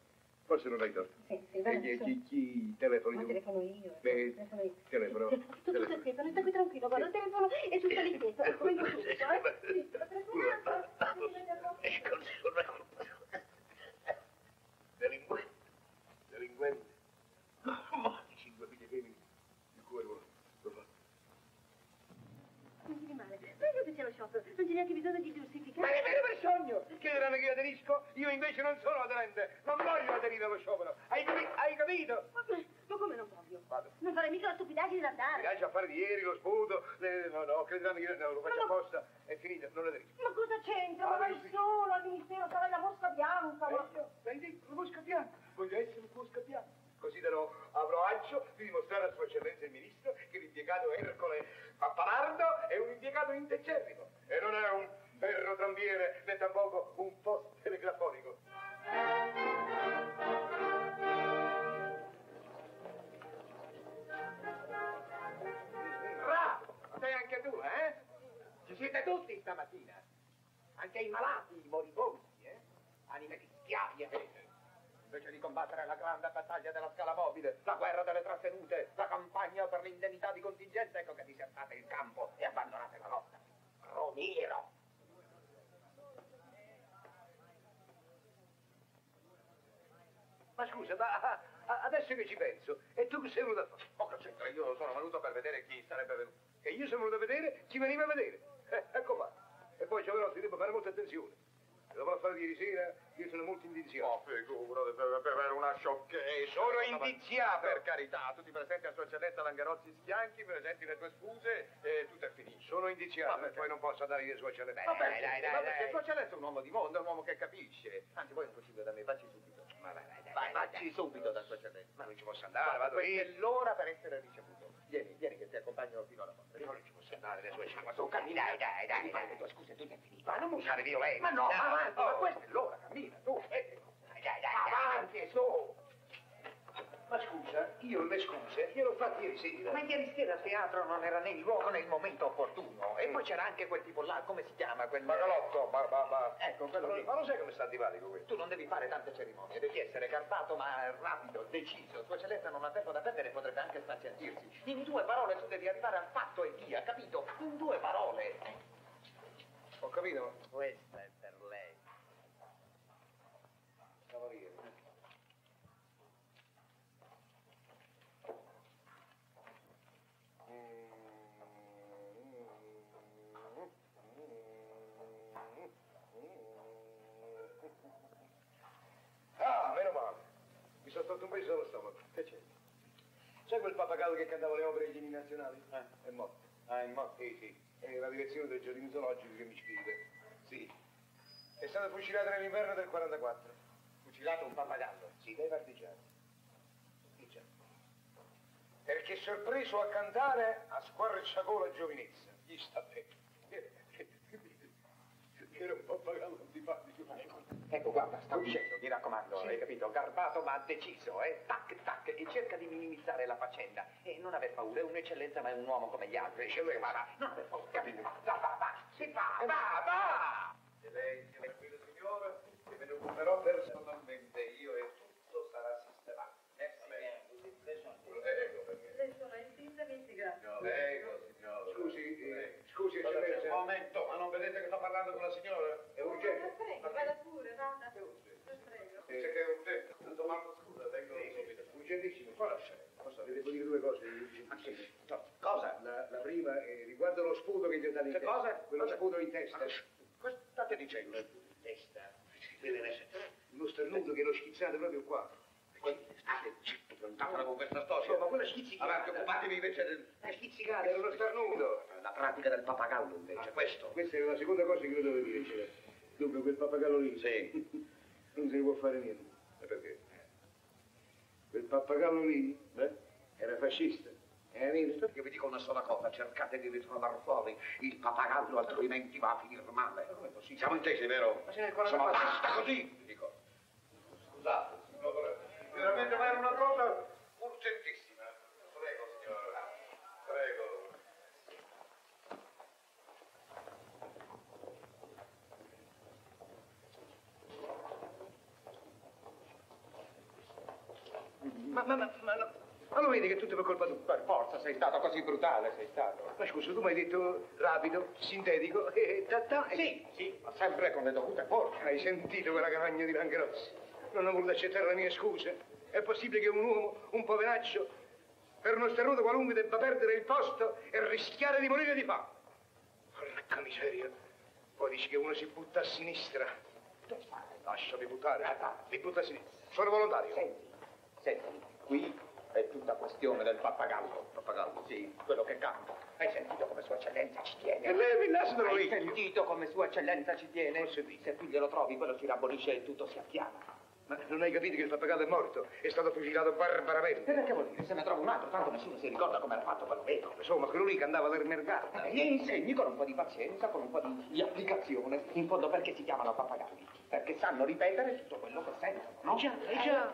Forse non hai torto. Sì, sì, E vai. chi, su. chi, chi telefoni Ma tu? telefono io. Beh, telefono io. telefono. Tutto tutto telefono. quieto, sta qui tranquillo, guarda il telefono e tu stai quieto, ecco vengo subito, eh? Sì, la telefonata. Ecco il suo Delinquente. Delinquente. Cinque figlie femmine. Il cuore lo, fa. Non ti male, ma io che sia lo sciopero, non c'è neanche bisogno di Ma vero per sogno! Che diranno che io aderisco? Io invece non sono aderente. Non voglio aderire allo sciopero. Hai, capi- hai capito? Ma, ma come non voglio? Vado. Non farei mica la stupidaggine di Mi andare. lasci a fare di ieri, lo sputo. le- no, no, crederanno che io no, lo faccio Ma no. apposta. È finito, non aderisco. Ma cosa c'entra? Ma Ah, vai sì. solo al ministero, sarai la mosca bianca, ma... L'hai detto, una mosca bianca. Voglio essere un mosca bianca. Così darò, avrò agio di dimostrare a Sua Eccellenza il Ministro che l'impiegato Ercole Pappalardo è un impiegato integerrimo e non è un rotrambiere né tampoco un post telegrafonico. Ra, sei anche tu, eh? Ci siete tutti stamattina, anche i malati, i moribondi, eh? Anime di schiavi avete invece di combattere la grande battaglia della scala mobile, la guerra delle trattenute, la campagna per l'indennità di contingenza, ecco che disertate il campo e abbandonate la lotta. Romiro! Ma scusa, ma a- a- adesso che ci penso, e tu che sei venuto a fare? Che c'entra? Io sono venuto per vedere chi sarebbe venuto. E io sono venuto a vedere chi veniva a vedere. Eh, ecco qua. E poi Giovanotti devo fare molta attenzione. Dopo la fare di ieri sera, io sono molto indizioso. Oh, figurati, per, per avere una sciocchezza. Sono Ma- indiziato. Per carità, tu ti presenti a Sua Eccellenza Langarozzi Schianchi, presenti le tue scuse e tutto è finito. Sono indiziato, Ma e poi non posso andare io sua eccellenza. Ma perché? dai, dai, Ma dai. Sua Eccellenza è un uomo di mondo, è un uomo che capisce. Anzi, vuoi un consiglio da me? Facci. Dai, facci subito da Sua Eccellenza. Ma non ci posso andare, vado questa io. è l'ora per essere ricevuto. Vieni, vieni che ti accompagno fino alla porta. Non ci posso andare da sua eccellenza. Ma tu cammina, dai, dai, dai, fai le tue scuse, tutto è finito. Ma non usare violenza. Ma no, Dai, avanti, oh. ma questa è l'ora, cammina, tu, eh. Dai, dai, dai. Avanti, su. Ma scusa, io le scuse gliel'ho fatte ieri sera. Ma ieri sera al teatro non era né il luogo né il momento opportuno. E poi c'era anche quel tipo là, come si chiama? Quel... Magalotto, ma, ma, ma... Ecco, quello lì. Ma lo sai come sta antipatico questo? Tu non devi fare tante cerimonie, devi essere garbato ma rapido, deciso. Sua eccellenza non ha tempo da perdere, potrebbe anche spazientirsi. In due parole tu devi arrivare al fatto e via, capito? In due parole. Ho capito? Questa è Sai quel pappagallo che cantava le opere degli inni nazionali? È morto. Ah, è morto. Sì, sì. È la direzione del giardino zoologico che mi scrive. Sì. È stato fucilato nell'inverno del 44. Fucilato un pappagallo. Sì, dai partigiani. Già. Perché sorpreso a cantare a squarciagola giovinezza. Gli sta bene. Era un pappagallo antipatico. Ecco, guarda, sta uscendo, mi raccomando, hai capito? Garbato ma deciso, eh? Tac, tac, e cerca di minimizzare la faccenda. E non aver paura, è un'eccellenza ma è un uomo come gli altri. Eccellenza. Ma va, non aver paura, capito? Va, va, va, si va, va, va! Silenzio, tranquillo signore, che me ne occuperò personalmente io e tutto sarà sistemato. Prego, perché. Le sono infinitamente grazie. Prego, signore. Scusi, eh, Guarda, Un eccellenza. momento, ma non vedete che sto parlando con la signora? È urgente. Prego, vada pure, vada. Prego. Dice che è urgente. Sto domando scusa, vengo subito. Urgentissimo. Cosa? Cosa? Le devo dire due cose. urgentissime. Cosa? La, la prima è riguardo lo sputo che gli ho dato in Che testa. cosa? Quello Cosa? sputo in testa. Cosa state dicendo? Testa. Uno sternuto che l'ho schizzato proprio qua. State zitto, prontatela con questa storia. ma quella schizzicata. Avanti, occupatevi invece del... È schizzicata, era uno starnuto. La pratica del pappagallo invece, questo. Questa è la seconda cosa che io devo dire, cioè. Dunque, quel pappagallo lì. Sì. Non se ne può fare niente. E perché? Quel pappagallo lì eh, era fascista. Io vi dico una sola cosa, cercate di ritrovare fuori il pappagallo, altrimenti va a finire male. Siamo intesi, vero? Ma se nel Insomma, 44 basta così, vi dico. Scusate, signore, veramente ma era una cosa urgentissima. Prego, signora. Prego. Ma, ma, ma, ma, ma lo vedi che è tutto per colpa tua? Per forza, sei stato così brutale, sei stato. Ma scusa, tu mi hai detto rapido, sintetico, e ta ta, e- Sì, sì, ma sempre con le dovute forze. Hai sentito quella cagagna di Langrossi? Non ha voluto accettare le mie scuse? È possibile che un uomo, un poveraccio, per uno sternuto qualunque debba perdere il posto e rischiare di morire di fame? Porca miseria. Poi dici che uno si butta a sinistra. Lasciami buttare. Mi butta a sinistra. Sono volontario. Senti, senti, qui è tutta questione del pappagallo. Pappagallo? Sì, quello che canta. Hai sentito come Sua Eccellenza ci tiene? E levi il naso Hai dall'orecchio. sentito come Sua Eccellenza ci tiene? Ho sentito. Se tu glielo trovi, quello si rabbonisce e tutto si appiana. Ma non hai capito che il pappagallo è morto? È stato fucilato E barbaramente. perché vuol dire? Se ne trova un altro, tanto nessuno si ricorda come era fatto quello vero. Insomma, quello lì che andava all'ermergata. E gli insegni con un po' di pazienza, con un po' di, di applicazione. In fondo perché si chiamano pappagalli? Perché sanno ripetere tutto quello che sentono, no? Già, eh già.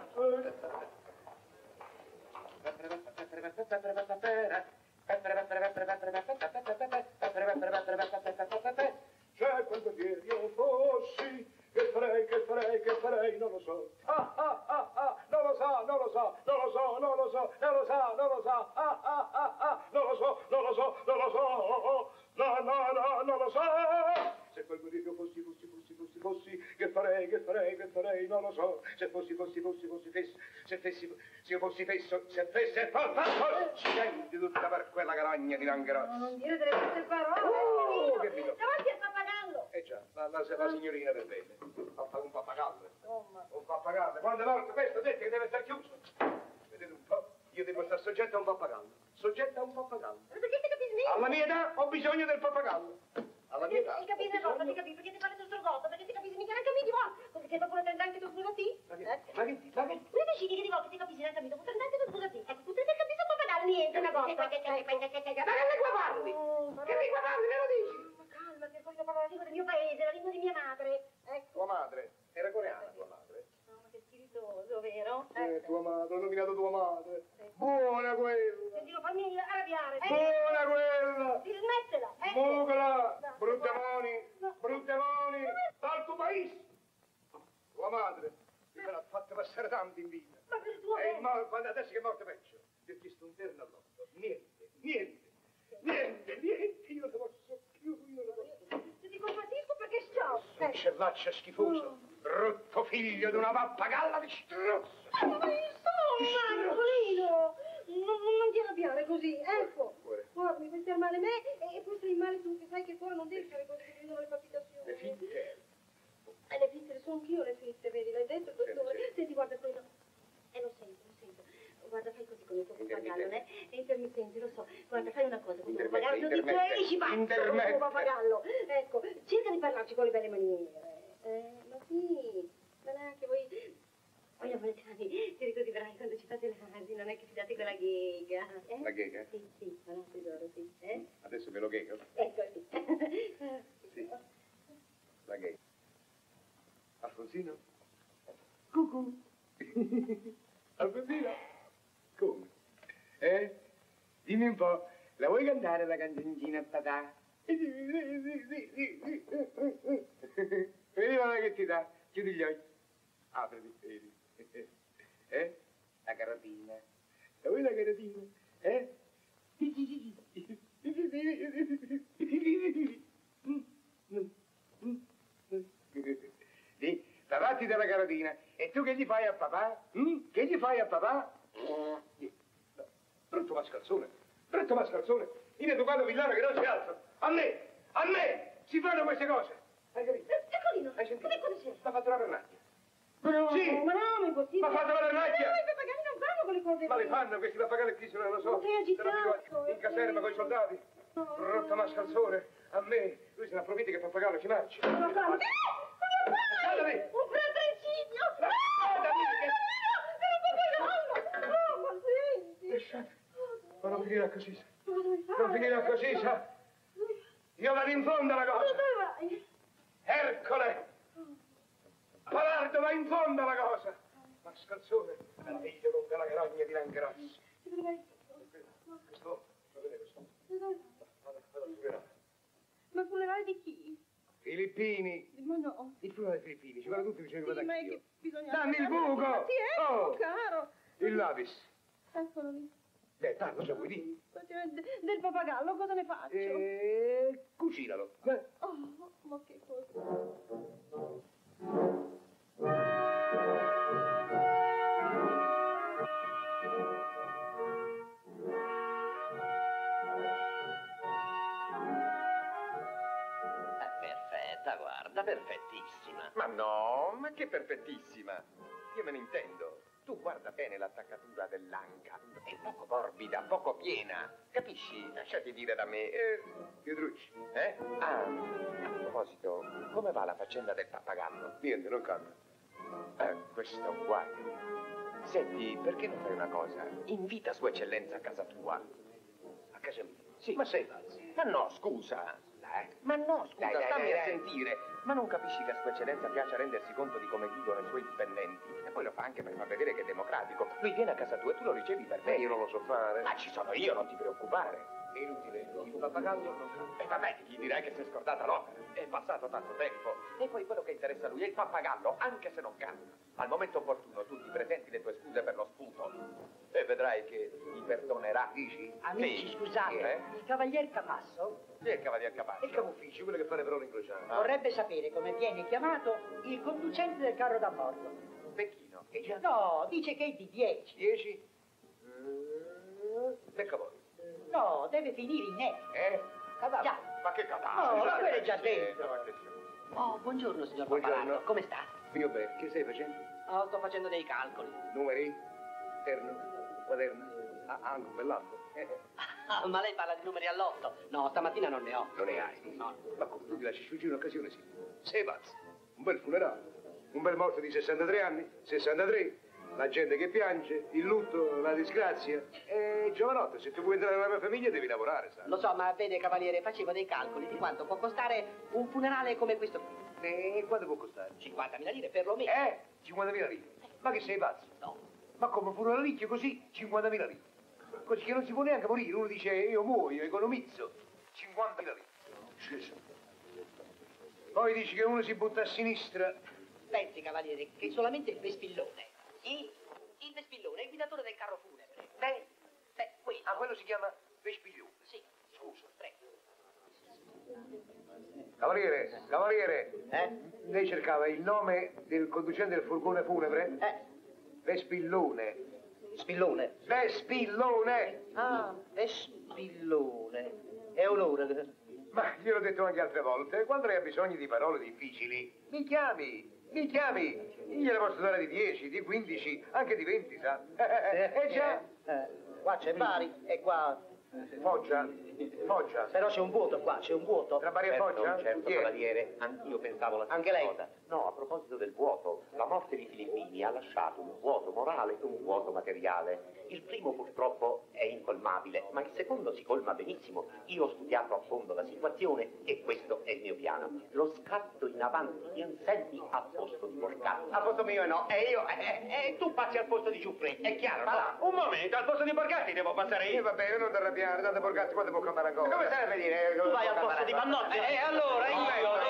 Se quel barbiere io fossi, che farei, che farei, che farei, non lo so. Ah, ah, ah, ah, non lo so, non lo so, non lo so, non lo so, non lo so, non lo so, ah, ah, ah, ah, non lo so, non lo so, non lo so, no, no, no, non lo so. Se quel io fossi, fossi, fossi, fossi, fossi, che farei, che farei, che farei, non lo so. Se fossi, fossi, fossi, fossi, fesso, se fessi, se io fossi fesso, se fesse, accidenti tutta per quella carogna di Langrossi. Non dire delle queste parole. Oh, che do- Davanti al pappagallo. Eh già, la, la, la signorina del bene. Fa un pappagallo. Un pappagallo. Quante volte questo ha detto che deve essere chiuso? Vedete un po'? Io devo stare soggetto a un pappagallo. Soggetto a un pappagallo. Ma perché ti capisci? Alla mia età ho bisogno del pappagallo. Alla mia età. Ti capisci ho cosa, ti capisci? Perché ti fare tutto il gotto? Perché ti capisci mica neanche a me di volta? Perché dopo le tendenti tu scusati? Ma che, ma che, ma che, Tu decidi che di volta ti capisci neanche a me dopo tendenti tu scusati? Ecco, tu ti sei capito un pappagallo, niente, una volta. ma che lingua parli? Che lingua parli, me lo dici? Ma calmati, poi io parlo la lingua del mio paese, la lingua di mia madre. Ecco. Tua madre era coreana, tua madre. Spiritoso, vero? Eh, Ecco. tua madre, ho nominato tua madre. Buona quella. Senti, non farmi arrabbiare. Eh, Buona quella. Sì, smettela. Ecco. Mugla, No. bruttamoni, No. bruttamoni, dal tuo paese. Tua madre, me l'ha fatto passare tanto in vita. Ma per tuo E bene. mo- quando adesso che è morto peggio, gli ho chiesto un terno all'otto. Niente, niente, niente, niente, io ne posso più, io ne posso più. Ti compatisco perché sto. Un Ecco. cellaccio schifoso, brutto figlio di una pappagalla di struzzo. Ma insomma, Marcolino, non, non ti arrabbiare così, ecco. Guarda, mi fai male me e, e poi stai male tu, che sai che cuore non devi fare cose che le palpitazioni. Le fitte. Eh, le fitte, sono anch'io le fitte, vedi, l'hai detto? Sì, Dove- sì. Senti, guarda, no. Eh, lo sento, lo sento. Guarda, fai così con il tuo pappagallo, eh? È intermittente, lo so. Guarda, fai una cosa con il tuo pappagallo, ti intermette, esci pazzo con il tuo pappagallo. Ecco, cerca di parlarci con le belle maniere. Eh, ma sì, non è che voi... Voi napoletani, ti ricorderai quando ci fate l'asi, non è che fidate quella ghega. Eh? La ghega? Sì, sì, ma no, tesoro, sì. Eh? Adesso me lo ghego. Ecco, sì. Sì. La gay. Alfonsino? Cucù. Alfonsino? Come? Eh? Dimmi un po', la vuoi cantare la canzoncina a papà? Vedi guarda che ti dà, chiudi gli occhi, apriti, vedi. Eh? La carotina. La vuoi la carotina? Eh? Sì, lavati della carotina. E tu che gli fai a papà? Mm? Che gli fai a papà? Brutto mascalzone, brutto mascalzone. In educato villano che non si alza. A me, a me si fanno queste cose. Hai capito? Eccolino, Hai sentito? come cosa c'è? Mi ha fatto la pernacchia. Ma no, Sì. ma no, ma è impossibile. Ma fate la vernacchia. Ma no, i pappagalli non fanno quelle cose. Ma le fanno questi pappagalli qui, se non lo so. Ma sei agitato, in caserma con i soldati. No. Brutto mascalzone. A me, lui se ne approfitta che il pappagallo ci marcia. Ma calma. Eh, Lasciatemi. Un fratricidio! Lasciatemi che- Era un pappagallo! Oh, ma senti! Lasciate. Ma non finirà così, sa. Ma fai? Non finirà così, sa. Io vado in fondo alla Ma cosa. dove vai? Ercole! Palardo, va in fondo alla cosa! Ma scarzone, figlio con quella carogna di vai? Questo, vede questo? Ma funerale di chi? Filippini, Ma no. il funerale dei Filippini, ci vanno tutti vicino Sì, vado ma è anch'io. che bisogna... Dammi il buco! Sì, ecco, Oh! caro. Il labis. Eccolo lì. Beh, dai, cosa vuoi dire? De- Del pappagallo cosa ne faccio? Eh, cucinalo. Eh, Oh, ma che cosa? Eh, perfetta, guarda, perfettissima. Ma no, ma che perfettissima. Io me ne intendo. Tu guarda bene l'attaccatura dell'anca. È poco morbida, poco piena. Capisci? Lasciati dire da me. Eh, Pietrucci, eh? Ah, a proposito, come va la faccenda del pappagallo? niente, non canta. Eh, questo è un guaio. Senti, perché non fai una cosa? Invita Sua Eccellenza a casa tua. A casa mia. Sì. Ma sei pazzo? Ma no, scusa. Eh. Ma no, scusa, Dai, dai, stammi dai, a dai. sentire. Ma non capisci che a Sua Eccellenza piace rendersi conto di come vivono i suoi dipendenti? E poi lo fa anche per far vedere che è democratico. Lui viene a casa tua e tu lo ricevi per me. io non lo so fare. Ma ci sono io, non ti preoccupare. È inutile. Il pappagallo non canta. E vabbè, gli direi che si è scordata l'opera. È passato tanto tempo. E poi quello che interessa a lui è il pappagallo, anche se non canta. Al momento opportuno tu ti presenti le tue scuse per lo sputo. E vedrai che ti perdonerà. Dici? Amici, Sì. scusate, Eh? il cavalier Capasso Sì, il cavalier Capace. il capufficio, quello che fa le parole incrociate. vorrebbe sapere come viene chiamato il conducente del carro da bordo. Un pecchino. Già No, dice che è di 10. Dieci? Eh, Becca voi. No, deve finire in E. Eh? Cadavere. Già. Ma che catastro! No, ma quello è già dentro. Oh, buongiorno signor Buongiorno. Paparazzo, come sta? Mio bene, che stai facendo? Oh, sto facendo dei calcoli. Numeri? Terno? Quaderno? Ah, anche un bell'altro. Eh, eh. Ah, ma lei parla di numeri all'otto? No, stamattina non ne ho. Non ne hai? No. Ma come tu ti lasci sfuggire un'occasione, sì. Sei pazzo. Un bel funerale. Un bel morto di 63 anni, 63. La gente che piange, il lutto, la disgrazia. E giovanotto, se tu vuoi entrare nella mia famiglia devi lavorare, sai? Lo so, ma vede, cavaliere, facevo dei calcoli di quanto può costare un funerale come questo qui. E quanto può costare? 50.000 lire perlomeno. Eh, 50.000 lire. Ma che sei pazzo? No. Ma come funerale così, 50.000 lire. Così che non si può neanche morire. Uno dice, io muoio, economizzo. 50.000 lire. Gesù. Poi dici che uno si butta a sinistra. Pensi, cavaliere, che solamente il Vespillone. Sì, il Vespillone, il guidatore del carro funebre. Beh, beh, quello. Ah, quello si chiama Vespiglione. Sì, scusa, prego. Cavaliere, cavaliere, Eh? lei cercava il nome del conducente del furgone funebre? Eh, Vespillone. Spillone. Vespillone! Ah, Vespillone. È onore. Ma gliel'ho detto anche altre volte, quando lei ha bisogno di parole difficili, mi chiami, mi chiami. Gliene posso dare di 10, di 15, anche di 20, sa? Eh già, Eh, qua c'è Bari e qua... Foggia, Foggia. Però c'è un vuoto qua, c'è un vuoto. Tra Bari e Foggia? certo, è? cavaliere, anch'io pensavo la stessa Anche lei? cosa. No, a proposito del vuoto, la morte di Filippini ha lasciato un vuoto morale e un vuoto materiale. Il primo purtroppo è incolmabile, ma il secondo si colma benissimo. Io ho studiato a fondo la situazione e questo è il mio piano. Lo scatto in avanti di Anselmi a posto di Borgatti. A posto mio no, e io, e, e tu passi al posto di Giuffretti, è chiaro? Ma va, un momento, al posto di Borgatti devo passare E vabbè, io non ti arrabbiare, tanto Borgatti quando può cambiare ancora. Come stai a vedere? Tu vai al posto di Vannotti. E allora, io...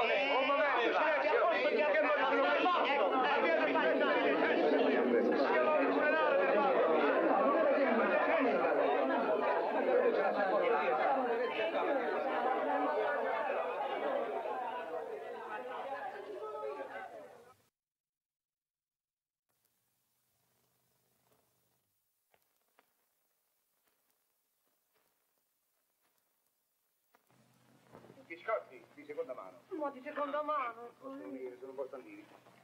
Eh, un momento, silenzio. Che non sono Biscotti di seconda mano. Ma di seconda mano. Possono venire, sono un po'.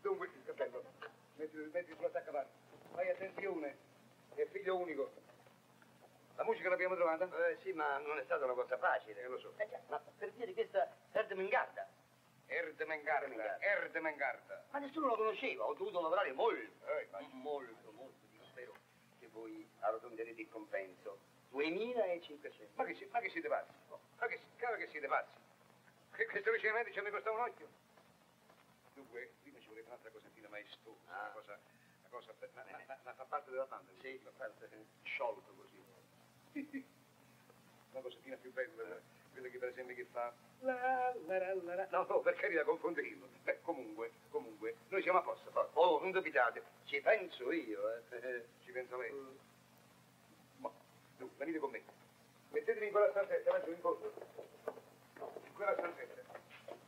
Dunque, il cappello, mettilo, mettilo sulla sacca parte. Fai attenzione, è figlio unico. La musica l'abbiamo trovata? Eh sì, ma non è stata una cosa facile. Eh, lo so. Eh già, ma per via di questa Erdmengarda. Erde Mengarda, Erde Mengarda. Ma nessuno lo conosceva, ho dovuto lavorare molto. Eh, molto, molto. Io spero che voi arrotonderete il compenso. 2500. Ma che, si- ma che siete pazzi? Ma che, cara che siete pazzi? Che questo ricerimento ci mi costa un occhio? Dunque, prima ci volete un'altra cosettina maestosa, Ah. una cosa, una cosa, ma, ma- ma fa parte della banda? Sì, fa parte, sciolto così. una cosettina più bella, quella, quella che per esempio che fa... la, la, la, la, la. No, no, per carità, confonderlo. Beh, comunque, comunque, noi siamo a posto. Oh, non dubitate, ci penso io. Eh. Ci pensa lei? Ma, tu, venite con me. Mettetevi in quella stanzetta, adesso in fondo. Quella stanzetta.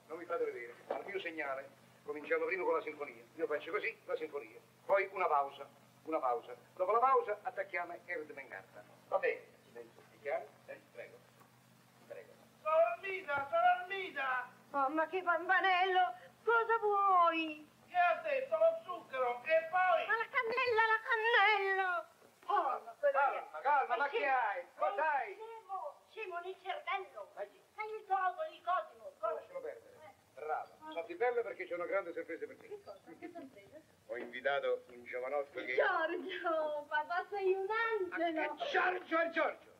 Non mi fate vedere. Al mio segnale cominciamo prima con la sinfonia. Io faccio così, la sinfonia. Poi una pausa, una pausa. Dopo la pausa attacchiamo Erd Mengarta. Va bene? Silenzio. È chiaro? Eh, prego. Prego. Soralmida, Soralmida! Oh, ma che bambanello! Cosa vuoi? Che ha detto lo zucchero? E poi... Ma la cannella, la cannella! Oh, ma Calma, calma, ma Sei che hai? Cos'hai? Scemo, scemo nel cervello! Hai il coso, il cosimo! cosa? Lascialo perdere. Brava. Sappi bello perché c'è una grande sorpresa per te. Che cosa? Che sorpresa? Ho invitato un giovanotto che... Giorgio, papà sei un angelo! Giorgio, è Giorgio!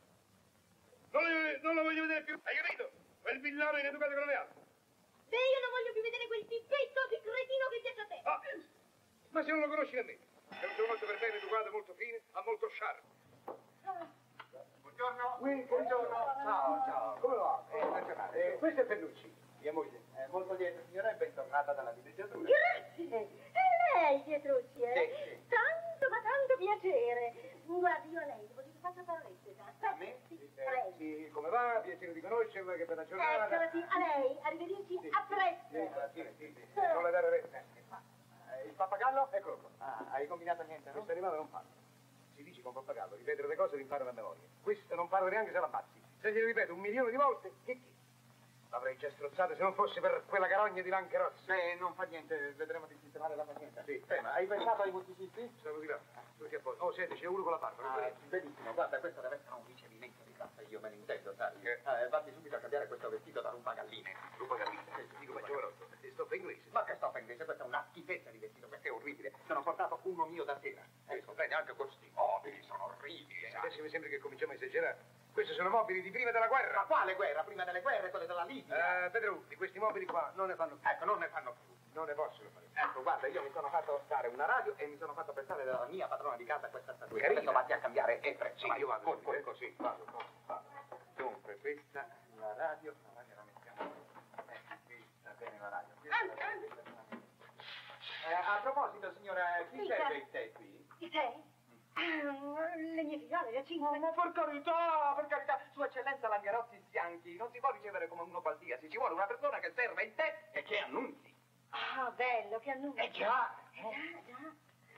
Non lo, non lo voglio vedere più, hai capito? Quel villano ineducato che non è altro. E io non voglio più vedere quel tippetto di cretino che piace a te. Ah, ma se non lo conosci nemmeno. È un giovanotto per bene educato, molto fine, ha molto charme. Buongiorno. buongiorno. Ciao, ciao. Come va? Eh, eh, questo è Pellucci, mia moglie. Eh, molto lieto, signora, e bentornata dalla villeggiatura. Grazie. E lei, Pietrucci, eh? Sì, sì. Tanto, ma tanto piacere. Guardi, io a lei devo dire faccia parolette, sa? A me? Sì, Eh, sì, come va? Piacere di conoscerla, che bella giornata. Eccola, sì. A lei, arrivederci, Sì. a presto. Sì, sì, sì, sì. Non le dare retta. Eh, il pappagallo? Eccolo qua. Ah, hai combinato niente, no? Questo animale non parla. Con pappagallo, ripetere le cose e imparano a memoria. Questo non parla neanche se la ammazzi. Se glielo ripeto un milione di volte, che che? L'avrei già strozzato se non fosse per quella carogna di Lancherozzi. Beh, non fa niente, vedremo di sistemare la pazienza. Sì. Eh, ma hai pensato ai musicisti? Stavo di là. Tutti a posto. Oh, senti, c'è uno con la barba. Ah, benissimo, guarda, questo deve essere un ricevimento di classe, io me ne intendo, sai. Che? Eh, vatti subito a cambiare questo vestito da rubagalline. Ruba gallina. Dico, ma giovanotto, stoffa inglese. Ma che stoffa invece, questa è una schifezza di vestito, questo è orribile. Sono portato uno mio da sera. Ecco, bene, anche questi mobili sono orribili. Adesso mi sembra che cominciamo a esagerare. Questi sono mobili di prima della Ma guerra. quale guerra? Prima delle guerre, quelle della Libia? Eh, Pedrucci, questi mobili qua non ne fanno più. Ecco, non ne fanno più. Non ne possono fare. Ecco, guarda, io mi sono fatto dare una radio e mi sono fatto prestare dalla mia padrona di casa questa statuetta. Adesso vatti a cambiare e prezzo. Sì, vai. io vado. Col- col- eh. così. Vado, vado, vado. Dunque, questa è la radio, la radio la mettiamo. Eh, qui sta bene la radio. Eh, a proposito, signora, chi Sì, serve caro. il tè qui? E te? Le mie figliole, le cinque. ma per carità, per carità, Sua Eccellenza Langherozzi Bianchi, non si può ricevere come uno qualsiasi, ci vuole una persona che serve il tè e che annunzi. Ah, bello, che annuncio. Eh già, Già, già.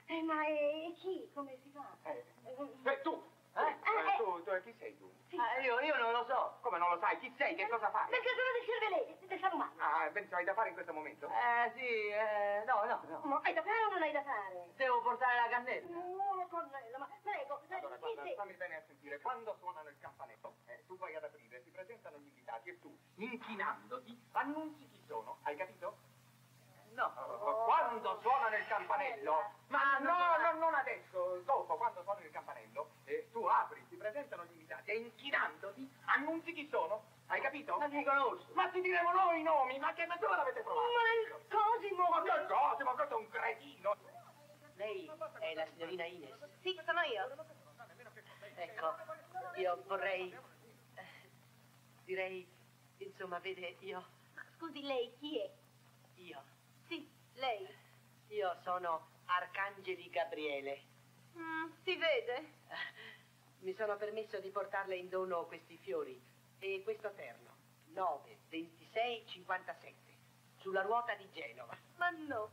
Eh, ma e chi? Come si fa? eh, Eh, eh, tu, eh? Eh, Eh, eh. tu, tu, chi sei tu? Sì. Ah, io, io non lo so. Come non lo sai? Chi sei? Che cosa fai? Perché sono del cervelletto, del essere umano. Ah, ben, hai da fare in questo momento? Eh sì, eh, no, no, no. Ma hai da fare o non hai da fare? Devo portare la cannetta. No, la cannella, ma prego, Allora, guarda, sì. stammi bene a sentire. Quando suonano il campanello, eh, tu vai ad aprire, si presentano gli invitati e tu, inchinandoti, annunzi chi sono. Hai capito? No. Quando suonano il campanello, ma no, no, non adesso, dopo, quando suonano il campanello, eh, tu apri, si presentano gli invitati e inchinandoti annunzi chi sono. Hai capito? Non ti conosco. Ma ti diremo noi i nomi, ma che ma dove l'avete trovato? Ma il Cosimo! Ma che cosa? Ma questo è un cretino! Lei è la signorina Ines. Sì, sono io. Ecco, io vorrei... eh, direi, insomma, vede, io... Scusi, lei chi è? Io... Lei. Io sono Arcangeli Gabriele. Mm, si vede? Mi sono permesso di portarle in dono questi fiori e questo terno. 9, 26, 57. Sulla ruota di Genova. Ma no.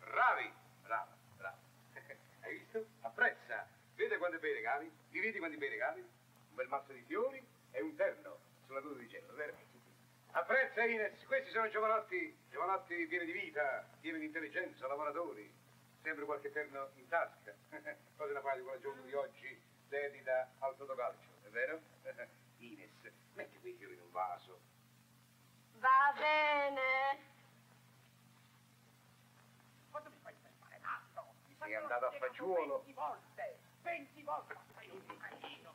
Bravi! Brava, brava. Hai visto? Apprezza. Vede quanto è bene, Gavi? Li vedi quanti bene, Gavi? Un bel mazzo di fiori e un terno sulla ruota di cielo, vero? Apprezza, Ines. Questi sono giovanotti, giovanotti pieni di vita, pieni di intelligenza, lavoratori. Sempre qualche terno in tasca. Cosa ne fai di quella giorno di oggi dedita al fotocalcio, è vero? Ines, metti quei fiori in un vaso. Va bene. Quando mi fai pensare nato? Mi Sei andato a fagiolo. 20 volte, 20 volte, ma sei un cretino.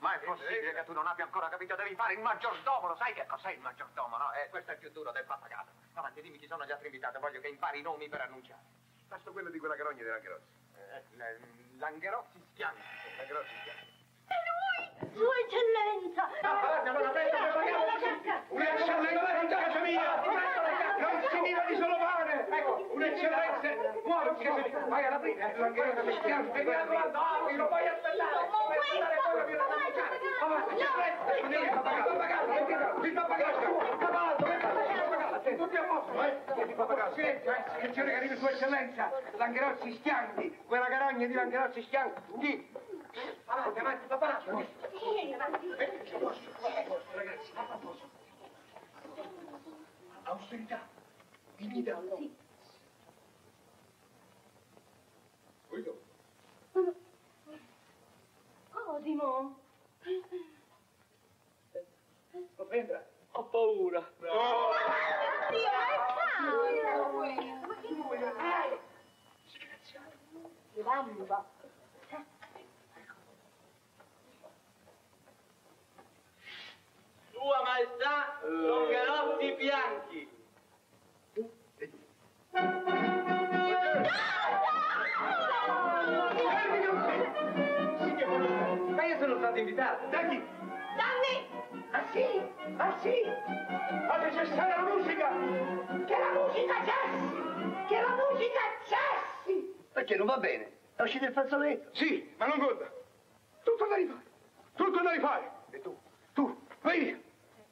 Ma è possibile che tu non abbia ancora capito? Devi fare il maggiordomo, lo sai che cos'è il maggiordomo, no? Eh, questo è il più duro del pappagallo. Avanti, dimmi chi sono gli altri invitati, voglio che impari i nomi per annunciare. Basta quello di quella carogna della Grozzi. Eh, l- Langherozzi Schianti. Langherozzi Schianti. Sua eccellenza! Ah, guarda, non la prendo per pagare Un'eccellenza in casa mia! Non si vive di solo pane! Ecco, un'eccellenza! Muovi vai ad aprire! L'angherozzi mi schiante! No, lo puoi aspettare! Avanti, eccellenza! Andiamo il pappagallo! Il pappagallo! Il pappagallo! Tutti a posto, eh? Il pappagallo, silenzio, eh? Attenzione che arriva sua eccellenza! Langherozzi Schianti! Quella carogna di Langherozzi Schianti! Avanti, avanti, pappagallo! Vieni avanti. Ragazzi, a posto. Austerità, dignità. Sì. Guido, Cosimo. lo prenda. Ho paura. Dio, è Paolo. Gamba. Sua Maestà, Longarotti bianchi. Ma io sono stato invitato. Da chi? Danni! Ah sì? Ah sì? Fate cessare la musica! Che la musica cessi! Che la musica cessi! Perché non va bene? È uscito il fazzoletto. Sì, ma non conta. Tutto da rifare. Tutto da rifare. E tu? Tu? Vai via.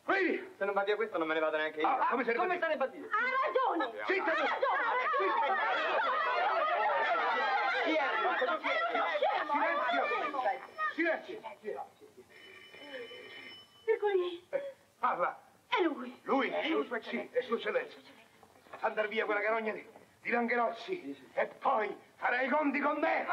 Via. Se non va via questo non me ne vado neanche io. Ah, come se ne Come se ne va via? Ha ragione! Zitta ha ragione! Chi è? Cosa chi è? Scemo! Silenzio. Ercoli, Parla. è lui! Lui? Sì, è sua eccellenza. Andar via quella carogna di, di Langherozzi. E poi farei i conti con me.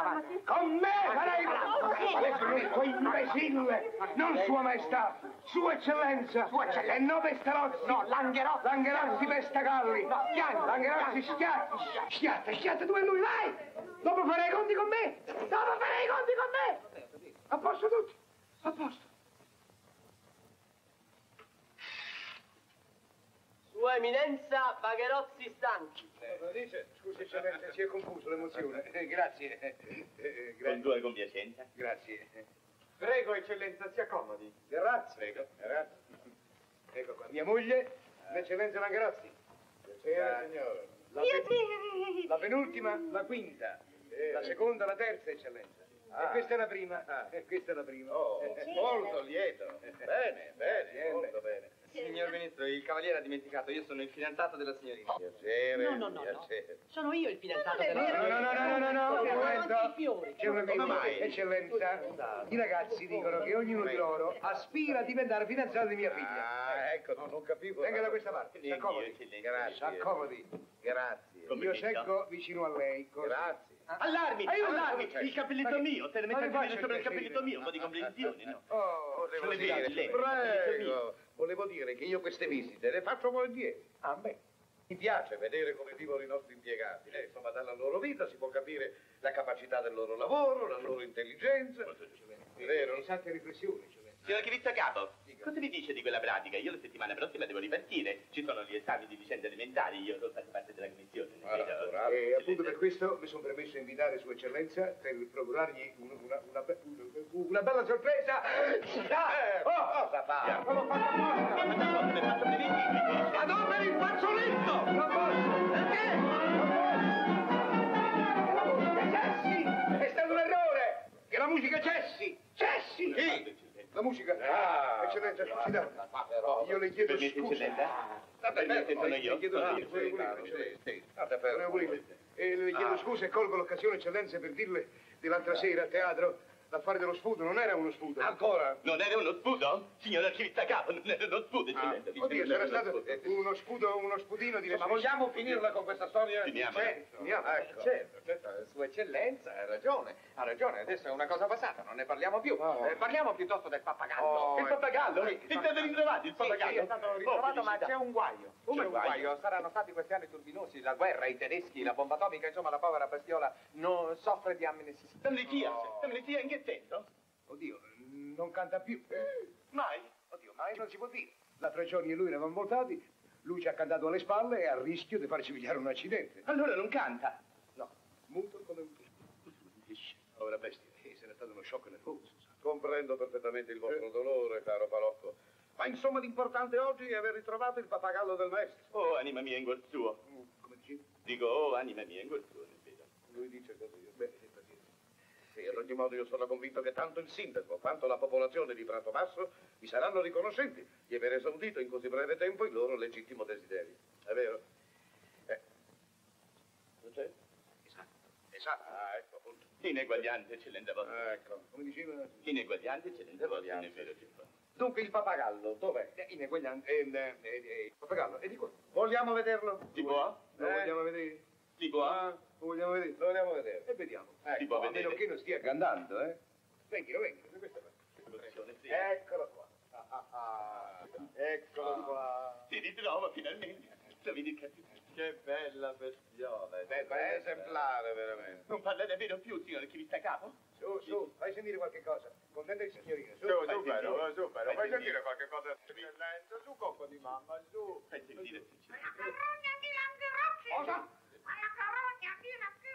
Con me farei i conti. Adesso lui, quei imbecille. Non sua maestà. Sua eccellenza. Sua eccellenza. E no Pestalozzi. No, Langherozzi. Langherozzi Pestagalli. No, Langherozzi schiatta. Schiatta, schiatta tu e lui, vai. Dopo farei i conti con me. Dopo farei i conti con me. A posto tutti. A posto. Sua eminenza Bagherozzi stanchi. Cosa dice? Scusi, eccellenza, si è confuso l'emozione. Eh, grazie. Eh, eh, Con grazie. tua compiacenza. Grazie. Prego, eccellenza, si accomodi. Grazie. Prego. Grazie. Ecco qua, mia moglie, l'eccellenza Langrazzi. Piacere, signore. La, pe- la penultima, la quinta. La seconda, la terza, eccellenza. E questa è la prima. E questa è la prima. Oh, molto lieto. Bene, Bene. molto bene. Signor Ministro, il cavaliere ha dimenticato, io sono il fidanzato della signorina. Piacere, No, no, no, no. piacere. Sono io il fidanzato della. No, no, no, no, no, no, un momento. C'è una Come cosa, mai? eccellenza. I ragazzi dicono che ognuno di loro aspira a diventare fidanzato di mia figlia. Ah, ecco, no, non capivo. Venga da questa parte, si accomodi. Grazie. Accomodi. Grazie. Come Io dica? seggo vicino a lei. così. Grazie. Allarmi, Aiuto! allarmi, il cappellito Ma che- mio, te ne ma metti che anche faccio sopra il il piacere? mio, un po' di comprensione, no? Oh, Sulle dire, lei. prego, volevo dire che io queste visite le faccio volentieri. ah, beh. Mi piace vedere come vivono i nostri impiegati. Eh, insomma, dalla loro vita si può capire la capacità del loro lavoro, la loro intelligenza. Vero? Esatte riflessioni, eccellenza. Signor Archivista Capo, cosa mi dice di quella pratica? Io la settimana prossima devo ripartire. Ci sono gli esami di licenze alimentari, io sono fatto parte della commissione. Ah, Vedo- naturale. E appunto per questo mi sono permesso di invitare Sua Eccellenza per procurargli un- una, una be- una bella sorpresa. Ah, oh, Cosa fa? Ma l'ho fatto Ah, però... Io le chiedo scusa. Permette, fermo. sono io. Le chiedo scusa, e Ah. scusa colgo l'occasione, eccellenza, per dirle che l'altra sera a teatro l'affare dello sputo non era uno sputo. Ancora? Non era uno sputo? Signor Archivista Capo, non era uno eccellenza. Ah, Oddio, c'era stato uno sputo, uno sputino di Ma vogliamo finirla con questa storia? Finiamola. Certo, finiamo. Ecco. Certo, certo, Sua Eccellenza ha ragione, ha ragione, adesso è una cosa passata, non ne parliamo più. Oh. Eh, parliamo piuttosto del pappagallo. Oh, Il pappagallo? Sì, È stato ritrovato il Sì, sì, pappagallo? è stato Oh, ritrovato, ma felicità. c'è un guaio. Come c'è un guaio? guaio? Saranno stati questi anni turbinosi, la guerra, i tedeschi, la bomba atomica, insomma la povera bestiola non soffre di amnesia. Amnesia? Oh. Amnesia in che senso? Oddio, non canta più. Mai? Oddio, ma non si può dire. L'altro giorno io e lui eravamo voltati, lui ci ha cantato alle spalle e a rischio di farci pigliare un accidente. Allora non canta. No, muto come un fischio. Povera bestia, eh, se n'è stato uno shock nervoso. Comprendo perfettamente il vostro dolore, caro Palocco. Ma insomma l'importante oggi è aver ritrovato il pappagallo del maestro. Oh, anima mia in cuor suo. Come dici? Dico, oh, anima mia in cuor suo, nel vedo. Lui dice così. Beh, sì, ad ogni modo io sono convinto che tanto il sindaco quanto la popolazione di Prato Basso vi saranno riconoscenti di aver esaudito in così breve tempo il loro legittimo desiderio. È vero? Eh. Non c'è? Esatto, esatto. Ah, ecco, appunto. Ineguagliante, eccellenza vostra. Ecco. Come diceva? Ineguagliante, eccellenza vostra, nel vero. Dunque il pappagallo, dov'è? Eh, ineguagliante. Eh, eh, eh, il pappagallo, è di qua. Vogliamo vederlo? Può? Lo Eh? vogliamo vedere? Si può? Ah, lo vogliamo vedere? Lo vogliamo vedere. E vediamo. Si può a meno vedere? che non stia cantando, eh? Da questa parte. Emozione, sì. Eccolo qua. Ah, ah, ah. Eccolo qua. Si ritrova finalmente. Lo vedi che... Che bella bestiola. Beh, paese esemplare, veramente. Non parla nemmeno più, signore, chi vi sta a capo? Su, su, fai sentire qualche cosa. Contenta il signorino. Su, Su, fai su, sentire. su, però, Fai fai sentire. sentire qualche cosa eccellenza. Su, cocco di mamma, su. Fai sentire, signore. Cosa?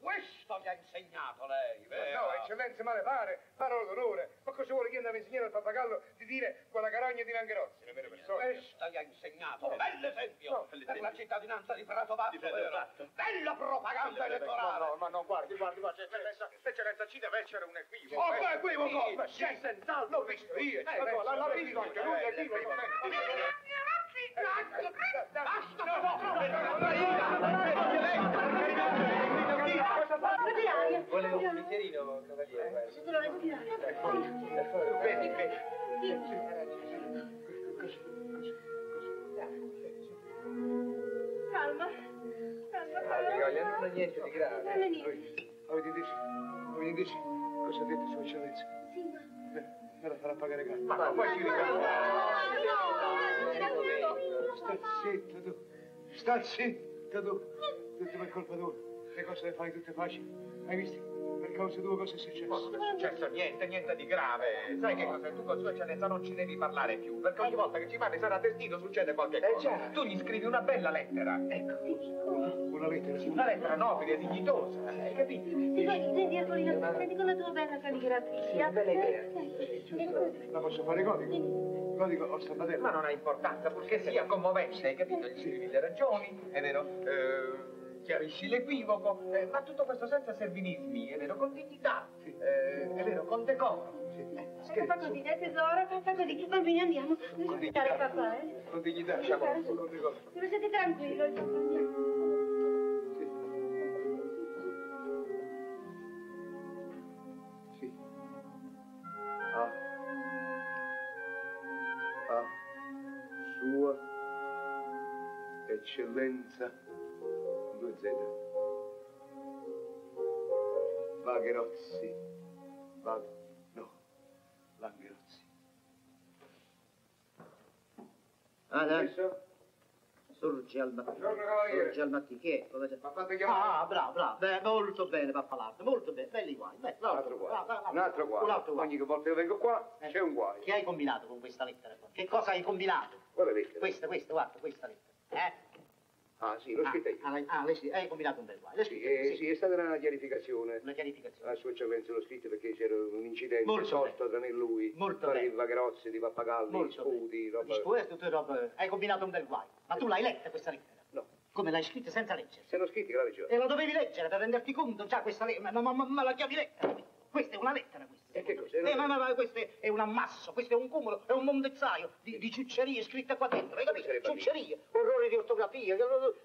Questo gli ha insegnato lei, vero? No, eccellenza, male pare, parola d'onore. Ma cosa vuole che io andavo a insegnare al pappagallo di dire quella carogna di Langherozzi, le vere persone? Questo gli ha insegnato. Bell'esempio No, per la cittadinanza di Prato Basso, vero? Bella propaganda No, elettorale. no, ma no, guardi, guardi, guardi, eccellenza, eccellenza, ci deve essere un equivoco. Oh, beh, equivoco! Sì, sì, senz'altro. L'ho visto io, Eh, eccellenza, la- la l'ho visto visto anche anche lui, lui, è equivoco. Basta, No, no, no, no, Di aria. Volevo un bicchierino, cavaliere. Se te lo respirare. Vedi, vedi. Calma. Calma, calma. non è niente di grave. Non è niente. Avete detto, avete detto cosa ha detto sua eccellenza? Sì, ma... Me la farà pagare caro. Ma no, poi ci No, ricordo. no, era tutto. Sta zitto tu, sta zitto tu. Tutto per colpa tua. Le cose le fai tutte facili. Hai visto? Per causa tua cosa è successo? Non è successo niente, niente di grave. Sai che cosa? Tu con sua eccellenza non ci devi parlare più, perché ogni volta che ci parli sarà destino succede qualche cosa. già. Tu gli scrivi una bella lettera. Ecco, Una lettera. una lettera nobile e dignitosa, hai capito? Sì, poi senti, Ercolino, senti con la tua bella calligrafia. bella idea. Eh, eh, La posso fare codico? Codico o stampatello? Ma non ha importanza, purché sia commovente, hai capito? Gli scrivi le ragioni, è vero? Eh, chiarisci l'equivoco, eh, ma tutto questo senza servilismi, è vero? Con dignità, eh, è vero? Con decoro. eh, Fa così, eh, tesoro, fa così. Bambini, andiamo. Devi aspettare papà, eh. Con dignità, diciamo, con decoro. Deve siete tranquillo, andiamo. Sì. A. A. Sua Eccellenza 2Z. Vagherozzi. Vag... No. Langherozzi. Ah, dai, Adesso? sorge al mattino. Sorge al mattino, chi è? Come Mi ha fatto chiamare? Ah, bravo, bravo. Beh, molto bene, Pappalardo, molto bene. Belli guai. Beh, Un altro bravo. Un altro Un altro guai. Ogni volta che vengo qua Eh. c'è un guaio. Che hai combinato con questa lettera qua? Che cosa hai combinato? Quale lettera? Questa, questa, guarda, questa lettera. Eh? Ah, sì, l'ho scritta io. Ah, ah, ah, lei sì, hai combinato un bel guai. Sì, scritta, eh, sì. è stata una chiarificazione. Una chiarificazione. La sua eccellenza l'ho scritto perché c'era un incidente Molto sorto tra me e lui. Molto Storia bene. vagrozzi, di pappagalli, Molto bene. roba... Di spue, tutte robe. Hai combinato un bel guai. Ma tu l'hai letta questa lettera? No, Come l'hai scritta senza leggere? se l'ho scritta, la leggevo. E la dovevi leggere per renderti conto già questa lettera. Ma, ma, ma, ma la chiami lettera? Questa è una lettera questa. E che cos'è? Eh, ma, ma, ma questo è un ammasso, questo è un cumulo, è un mondezzaio di, di ciuccerie scritte qua dentro, hai capito? Ciuccerie, errori di ortografia,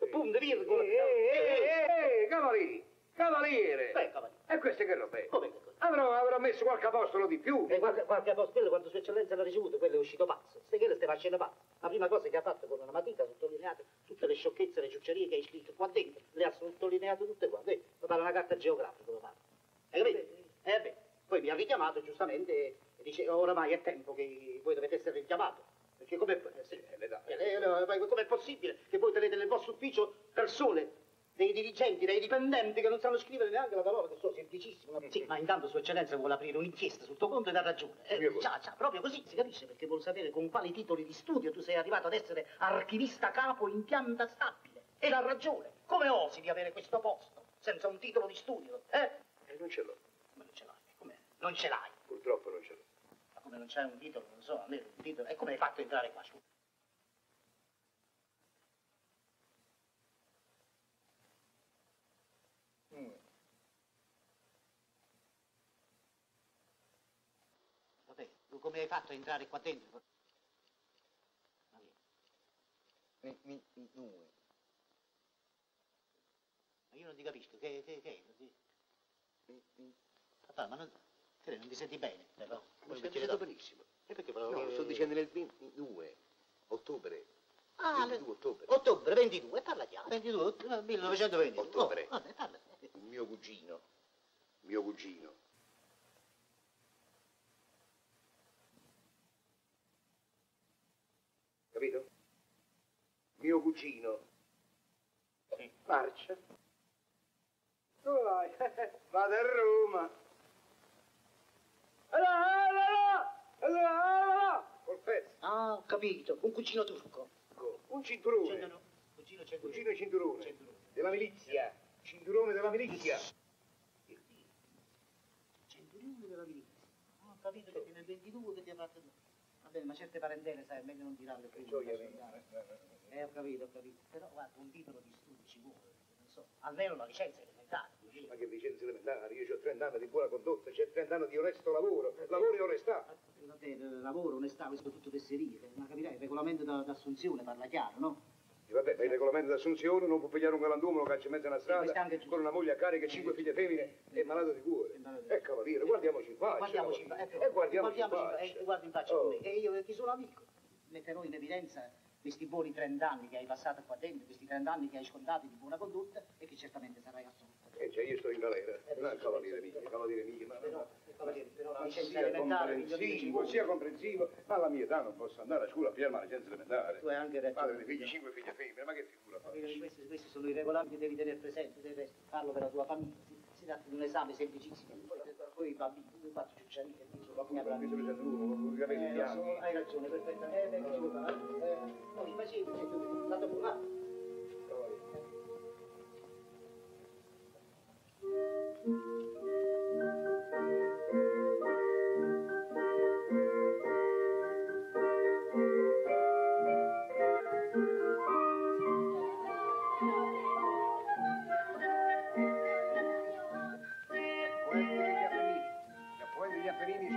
punte, virgole. Eh, eh, eh, cavaliere! Cavaliere! Beh, cavaliere. E queste che robe? Come che cosa? Avrò, avrò messo qualche apostolo di più. E qualche, qualche apostolo quando sua eccellenza l'ha ricevuto, quello è uscito pazzo. Ste che stai facendo pazzo. La prima cosa che ha fatto con una matita sottolineate tutte le sciocchezze, le ciuccerie che hai scritto qua dentro, le ha sottolineate tutte qua. Vedi, lo pare una carta geografica, lo pare. Hai capito? Eh beh, poi mi ha richiamato giustamente e dice oramai è tempo che voi dovete essere richiamato. Perché com'è, sì, eh, eh, com'è possibile che voi tenete nel vostro ufficio persone, dei dirigenti, dei dipendenti che non sanno scrivere neanche la parola, che sono semplicissimo. Sì, ma intanto Sua Eccellenza vuole aprire un'inchiesta sul tuo conto ed ha ragione. Eh, già, già, proprio così si capisce, perché vuol sapere con quali titoli di studio tu sei arrivato ad essere archivista capo in pianta stabile. Ed ha ragione. Come osi di avere questo posto senza un titolo di studio? Eh? E non ce l'ho. Come non ce l'hai? Come? Non ce l'hai. Purtroppo non ce l'ho. Ma come non c'è un titolo, non so, almeno un titolo. E come hai fatto a entrare qua? Su? Vabbè, tu come hai fatto a entrare qua dentro? Mi, mi, mi, due. ma io non ti capisco, che, che, che? non ti- Papà, ma non, ne, non ti senti bene? Stai mettere dicendo dopo? benissimo. E perché No, però? sto dicendo nel 22 ottobre. Ah, 22 ottobre. Ottobre 22, parla chiaro. 22, ot- no, 1922. Ottobre. Oh, vabbè, parla. Mio cugino. Mio cugino. Capito? Mio cugino. Marcia. Dove vai? Vado a Roma. Allora, allora, allora, allora. Col pezzo. Ah, ho capito. Un cugino turco. Un cinturone. Cinturone. Cugino cinturone. Cugino e cinturone. Cinturone. Della milizia. Cinturone della milizia. Centurione della milizia. Ho capito che nel 22 che ti ha fatto... Va bene, ma certe parentele, sai, è meglio non tirarle andare. Eh, ho capito, ho capito. Però guarda, un titolo di studio ci vuole. Non so, almeno la licenza elementare. Ma che licenze elementari? Io ho 30 anni di buona condotta, c'è 30 anni di onesto lavoro. Lavoro e onestà. Vabbè, eh, lavoro, onestà, questo tutto fesserie. Ma capirai, il regolamento da- d'assunzione parla chiaro, no? E vabbè, ma il regolamento d'assunzione non può pigliare un galantuomo, lo caccia in mezzo alla è strada, giusto. con una moglie a carica e cinque figlie femmine, è malato di cuore. È Eh, cavaliere, guardiamoci in faccia. Guardiamoci in faccia. Eh, guardiamoci in faccia. eh, guardi in faccia Oh. con me. E io ti sono amico. Metterò in evidenza questi buoni 30 anni che hai passato qua dentro, questi 30 anni che hai scontato di buona condotta e che certamente sarai assolto. Eh, cioè, io sto in galera. Eh, No, sì, cavaliere sì, mio, cavaliere mio, ma... Però, cavaliere, però la Ma sia comprensivo, sia comprensivo, ma alla mia età non posso andare a scuola a pigliare la licenza elementare. Tu hai anche Padre ragione. di figli, cinque figlie femmine, ma che figura fa? Capito? Questi, questi sono i regolamenti che devi tenere presente, devi farlo per la tua famiglia. Si, si tratta di un esame semplicissimo. Poi, poi i bambini, tu quattro ciucciani che dicono, Ma non mi si presenta uno, con i capelli Eh, bianchi. hai ragione, perfetta. Eh, beh, ci vuoi fare? Eh, non li facevi, sei tu,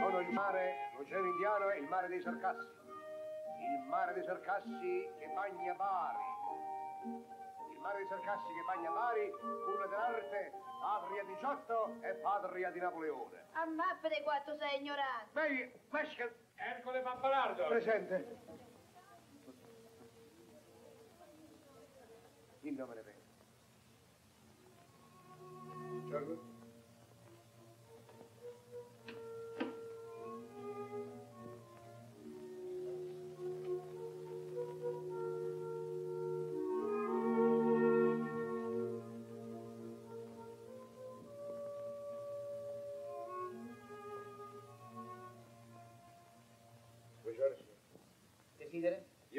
sono il mare, l'oceano indiano e il mare dei Sarcassi. Il mare dei Sarcassi che bagna Bari. Dei Sarcassi che bagna Bari, culla dell'arte, patria 18 e patria di Napoleone. Ammappate quanto sei ignorante. Meglio, Mescal, Ercole Pappalardo. presente. Il nome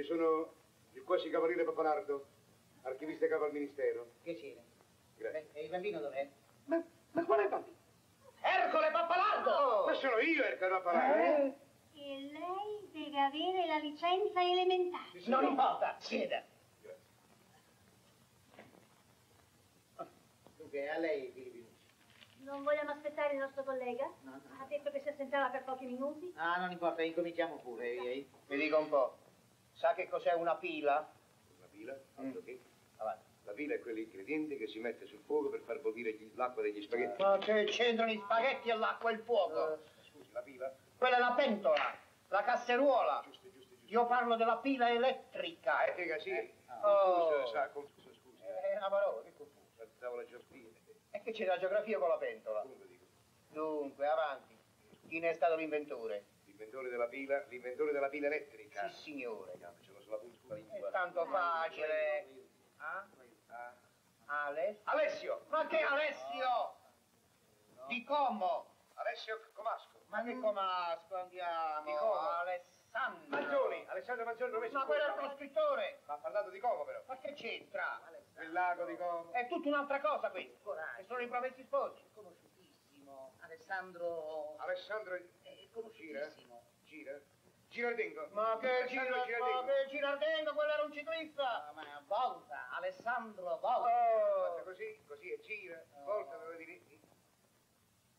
sono il quasi cavaliere Papalardo, archivista capo al ministero. Piacere. Grazie. Eh, E il bambino dov'è? Ma, ma qual è bambino? Ercole Pappalardo! Ma sono io il caro Papalardo. E lei deve avere la licenza elementare. Non importa, sieda. Dunque, a lei, Filipinucci. Non vogliamo aspettare il nostro collega? No, no. Ha detto che si assentava per pochi minuti. Ah, non importa, incominciamo pure. eh. Mi dica un po', sa che cos'è una pila? La pila? Altro che? Avanti. La pila è quell'ingrediente che si mette sul fuoco per far bollire gli- l'acqua degli spaghetti. Ma che c'entrano i spaghetti e l'acqua e il fuoco? Scusi, la pila? Quella è la pentola, la casseruola. Giusto, giusto, giusto. Io parlo della pila elettrica. Eh, dica sì. Oh. Confuso, sa, confuso, scusi. È una parola, che confuso. Saltavo la geografia. E che c'è la geografia con la pentola? Appunto dico. Dunque, avanti. Chi ne è stato l'inventore? L'inventore della pila, l'inventore della pila elettrica. Sì, signore. Chiamacelo sulla punta sulla È lingua. tanto facile. Ah? Ah, Ale? Alessio! Ma che Alessio? Di Como? Alessio Comasco. Ma che comasco andiamo? Di Como. Alessandro. Mangioni, Alessandro Mangioni dove si Ma quello è tuo scrittore. Ma ha parlato di Como però. Ma che c'entra? Il lago di Como. È tutta un'altra cosa questo. E sono i promessi sposi. Conosciutissimo. Alessandro... Alessandro È conosciutissimo. gira. Girardengo. Ma che gira, ma Girardengo. che Girardengo, quello era un ciclista. Ah, ma Volta, Alessandro Volta. Oh. così, così e gira, volta dove dire.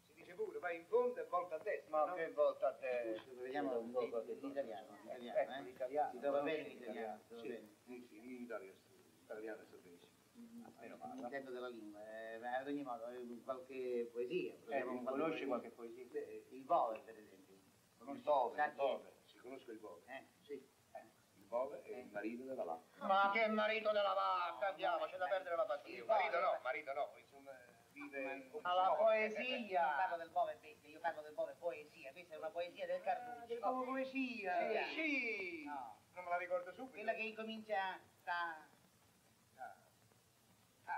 Si dice pure, vai in fondo e volta a destra. Ma no? che volta a te? Scusa, vediamo un po' l'italiano, l'italiano, Ecco, eh? l'italiano. Si trova bene l'italiano, si trova Sì, in Italia, italiano sta benissimo. Male. Intendo della lingua, eh, ma ad ogni modo, eh, qualche poesia. Eh, conosci qualche poesia? Beh, Il Bove, per esempio. Il Bove, il? Bove, si conosce il Bove. Eh, sì. Il Bove è il marito della vacca. Ma che marito della vacca, andiamo, c'è da perdere la partita. Il marito no, marito no, insomma, vive Alla si vuole. Io poesia. parlo del Bove bestia, io parlo del Bove poesia, questa è una poesia del Carducci. Come poesia? Sì. Sì. No, Non me la ricordo subito. quella che incomincia da...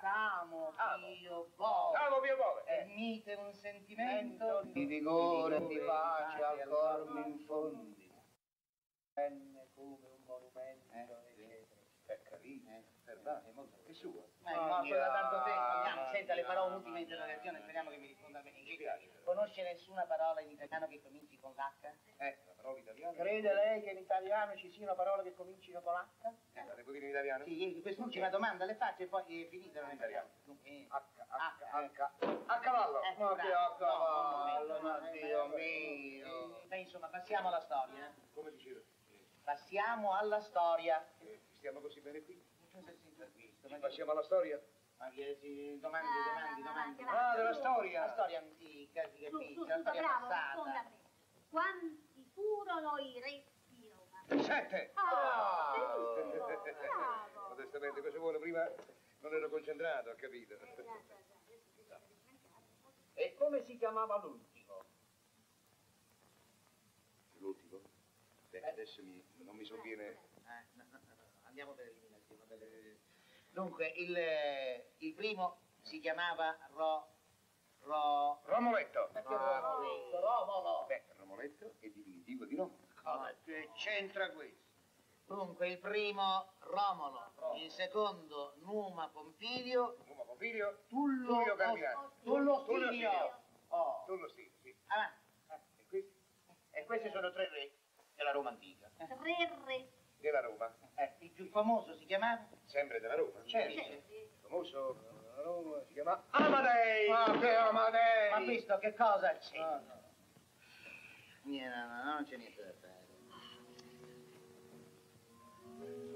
Ah, Stamo Amo. Dio Bove. Amo Pio Bove. E mite un sentimento di vigore, di pace al cor mi infondi. Venne come un monumento, eccetera. È carino. Perdone, è molto è suo. Ma è morto da tanto tempo. Andiamo, senta, le farò un'ultima interrogazione, speriamo che mi risponda bene. Mi piace. Conosce nessuna parola in italiano che cominci con l'H? Eh, la parola italiana. Crede lei che in italiano ci siano parole che comincino con l'H? Eh, la devo dire in italiano? Sì, quest'ultima domanda le faccio e poi è finita. non è Italiano. Eh, H, H, H, H. A cavallo. Eh, Ma che a no, cavallo, no, no, ma no, Dio no, mio. Beh, insomma, passiamo alla storia. eh. Come diceva? Passiamo alla storia. Eh, Stiamo così bene qui? Ci passiamo alla storia? Ma che si domandi, domandi, domandi. Ah, della storia. La storia antica, si capisce, la storia bravo, passata. a me. Quanti furono i re di Roma? Sette. Ah, Ah. benissimo, bravo. Modestamente, cosa vuole? Prima non ero concentrato, ho capito. Eh. E come si chiamava l'ultimo? L'ultimo? Beh, adesso mi- non mi sovviene... Eh, no, no, no, andiamo per eliminazione. Dunque, il, eh, il primo si chiamava Ro... Ro... Romoletto. Perché Romolo? Romolo. Beh, Romoletto è diminutivo di Roma. Cosa che c'entra questo? Dunque, il primo Romolo, il secondo Numa Pompilio, Numa Pompidio, Tullo... Tullio Carminati. Tullo Tullio Stilio. Stilio. Oh. Tu lo sì, sì. Avanti. E questi? E questi sono tre re della Roma antica. Tre re. Della Roma. Eh, il più famoso si chiamava? Sempre della Roma. Certo. Il famoso della Roma si chiama Amadei. Ma che Ma Amadei? visto che cosa c'è? Ah, no. Niente, no, no, non c'è niente da fare.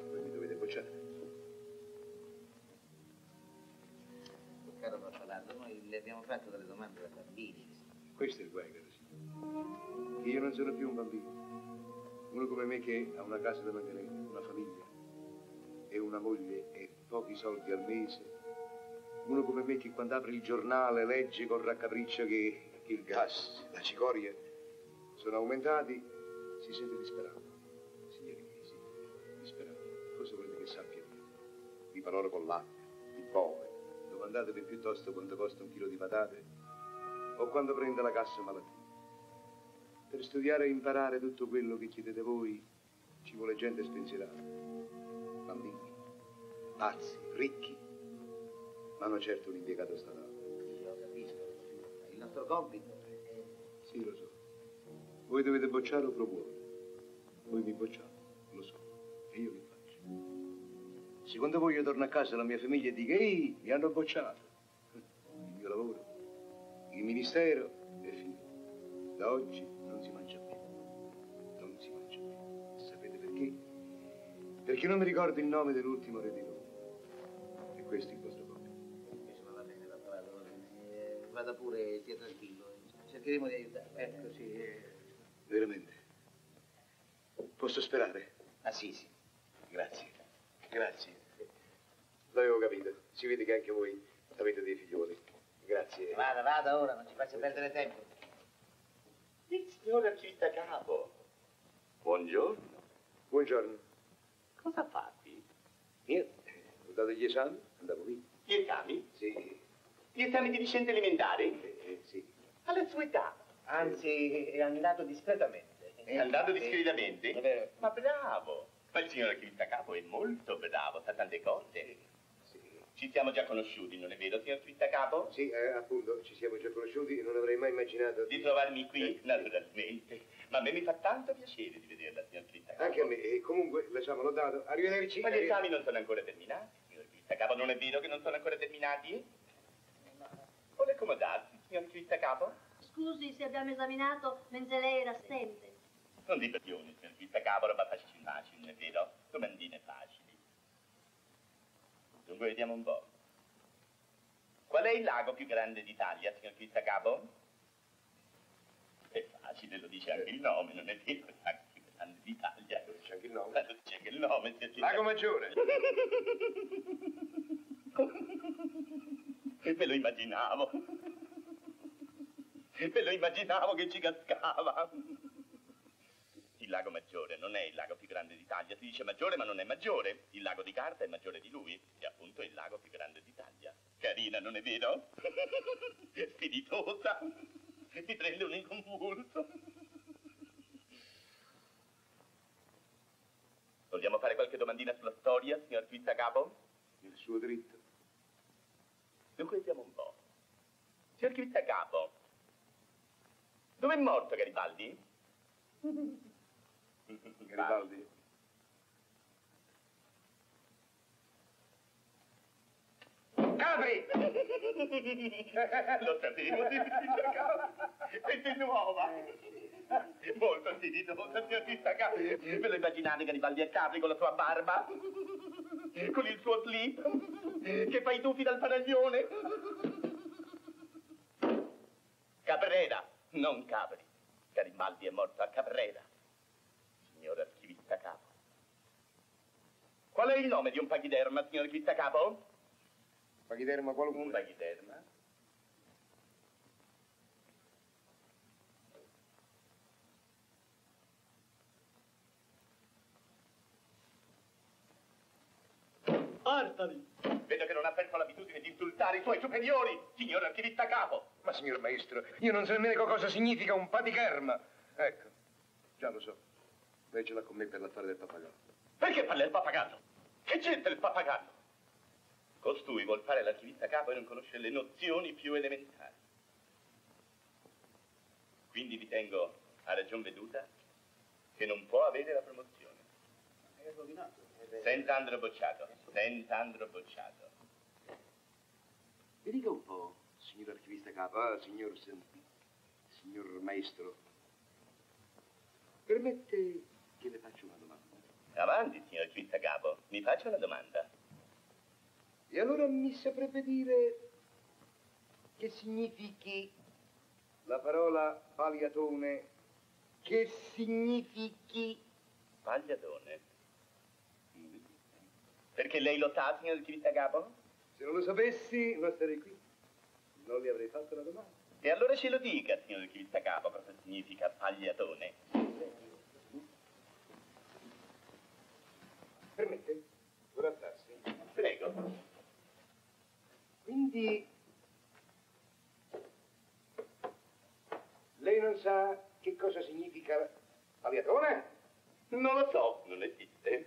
Voi mi dovete bocciare. Caro Pappalardo, noi le abbiamo fatto delle domande da bambini. Questo è il guai, caro signore. Che io non sono più un bambino. Uno come me che ha una casa da mantenere, una famiglia, e una moglie e pochi soldi al mese. Uno come me che quando apre il giornale legge con raccapriccio che, il gas, la cicoria sono aumentati, si sente disperato. Signori miei, disperato. Cosa volete che sappia? Vi parlo con l'H, di Bove. Domandatevi piuttosto quanto costa un chilo di patate o quando prende la cassa malattia. Per studiare e imparare tutto quello che chiedete voi ci vuole gente spensierata. Bambini, pazzi, ricchi, ma non certo un impiegato statale. Io capisco. Il nostro compito Sì, lo so. Voi dovete bocciare o promuovere. Voi mi bocciate, lo so. E io vi faccio. Secondo voi io torno a casa alla mia famiglia e dico, ehi, mi hanno bocciato. Il mio lavoro, il ministero è finito. Da oggi Perché non mi ricordo il nome dell'ultimo re di Roma. E questo è il vostro compito. Insomma, va bene, va bene. Eh, vada pure, stia tranquillo. Cercheremo di aiutarlo. Ecco, sì. eh. Veramente. Posso sperare? Ah, sì, sì. Grazie. Grazie. L'avevo capito. Si vede che anche voi avete dei figlioli. Grazie. Vada, vada ora, non ci faccia perdere tempo. Il signor arcista capo. Buongiorno. Buongiorno. Cosa fa qui? Niente. Ho dato gli esami, andavo via. Gli esami? Sì. Gli esami di licente elementare? Eh, eh, sì. Alla sua età. Anzi, è andato discretamente. È andato discretamente? È vero. Ma bravo. Ma il signor archivista capo è molto bravo, sa tante cose. Sì. Ci siamo già conosciuti, non è vero, signor archivista capo? Sì, eh, appunto, ci siamo già conosciuti e non avrei mai immaginato Di trovarmi qui, naturalmente. Ma a me mi fa tanto piacere di vederla, signor archivista capo. Anche a me. E comunque, l'esame l'ho dato. Arrivederci. Ma gli esami non sono ancora terminati, signor archivista capo. Non è vero che non sono ancora terminati? Vuole accomodarsi, signor archivista capo? Scusi se abbiamo esaminato mentre lei era assente. Non di passione, signor archivista capo, roba facile facile, non è vero? Domandine facili. Dunque vediamo un po'. Qual è il lago più grande d'Italia, signor? È facile, lo dice anche il nome, non è vero? È il lago più grande d'Italia. C'è anche il nome. Lo dice anche il nome, Lago Maggiore. E me lo immaginavo. E me lo immaginavo che ci cascava. Il lago Maggiore non è il lago più grande d'Italia. Si dice maggiore, ma non è maggiore. Il lago di Garda è maggiore di lui. E appunto è il lago più grande d'Italia. Carina, non è vero? Spiritosa. Ti prende un inconvulso. Vogliamo fare qualche domandina sulla storia, signor Quittacapo? Il suo diritto. Dunque vediamo un po'. Signor Quittacapo, dove è morto Garibaldi? Garibaldi. Capri! Lo sapevo, di Questa è nuova. Molto spiritosa, signor Quittacapo. Ve lo immaginate Garibaldi a Capri con la sua barba? Con il suo slip? Che fa i tuffi dal panaglione? Caprera, non Capri. Garibaldi è morto a Caprera. Signor archivista capo. Qual è il nome di un paghiderma, signor archivista capo? Paghiderma Un qualunque. paghiderma. Artali! Vedo che non ha perso l'abitudine di insultare i suoi superiori, signor archivista capo. Ma signor maestro, io non so nemmeno cosa significa un paticherma. Ecco, già lo so. Lei ce l'ha con me per l'affare del pappagallo. Perché parla il pappagallo? Che c'entra il pappagallo? Costui vuol fare l'archivista capo e non conosce le nozioni più elementari. Quindi ritengo, a ragion veduta, che non può avere la promozione. Sent'andro bocciato, sent'andro bocciato. Mi dica un po', signor archivista capo, ah, signor, signor maestro. Permette che le faccia una domanda? Avanti, signor archivista capo, mi faccia una domanda. E allora mi saprebbe dire che significhi la parola paliatone? Che significhi? Pagliatone. Perché lei lo sa, signor capo? Se non lo sapessi, non starei qui. Non le avrei fatto la domanda. E allora ce lo dica, signor capo, cosa significa pagliatone. Permette? Guardarsi. Prego. Quindi lei non sa che cosa significa paliatone? Non lo so, non esiste.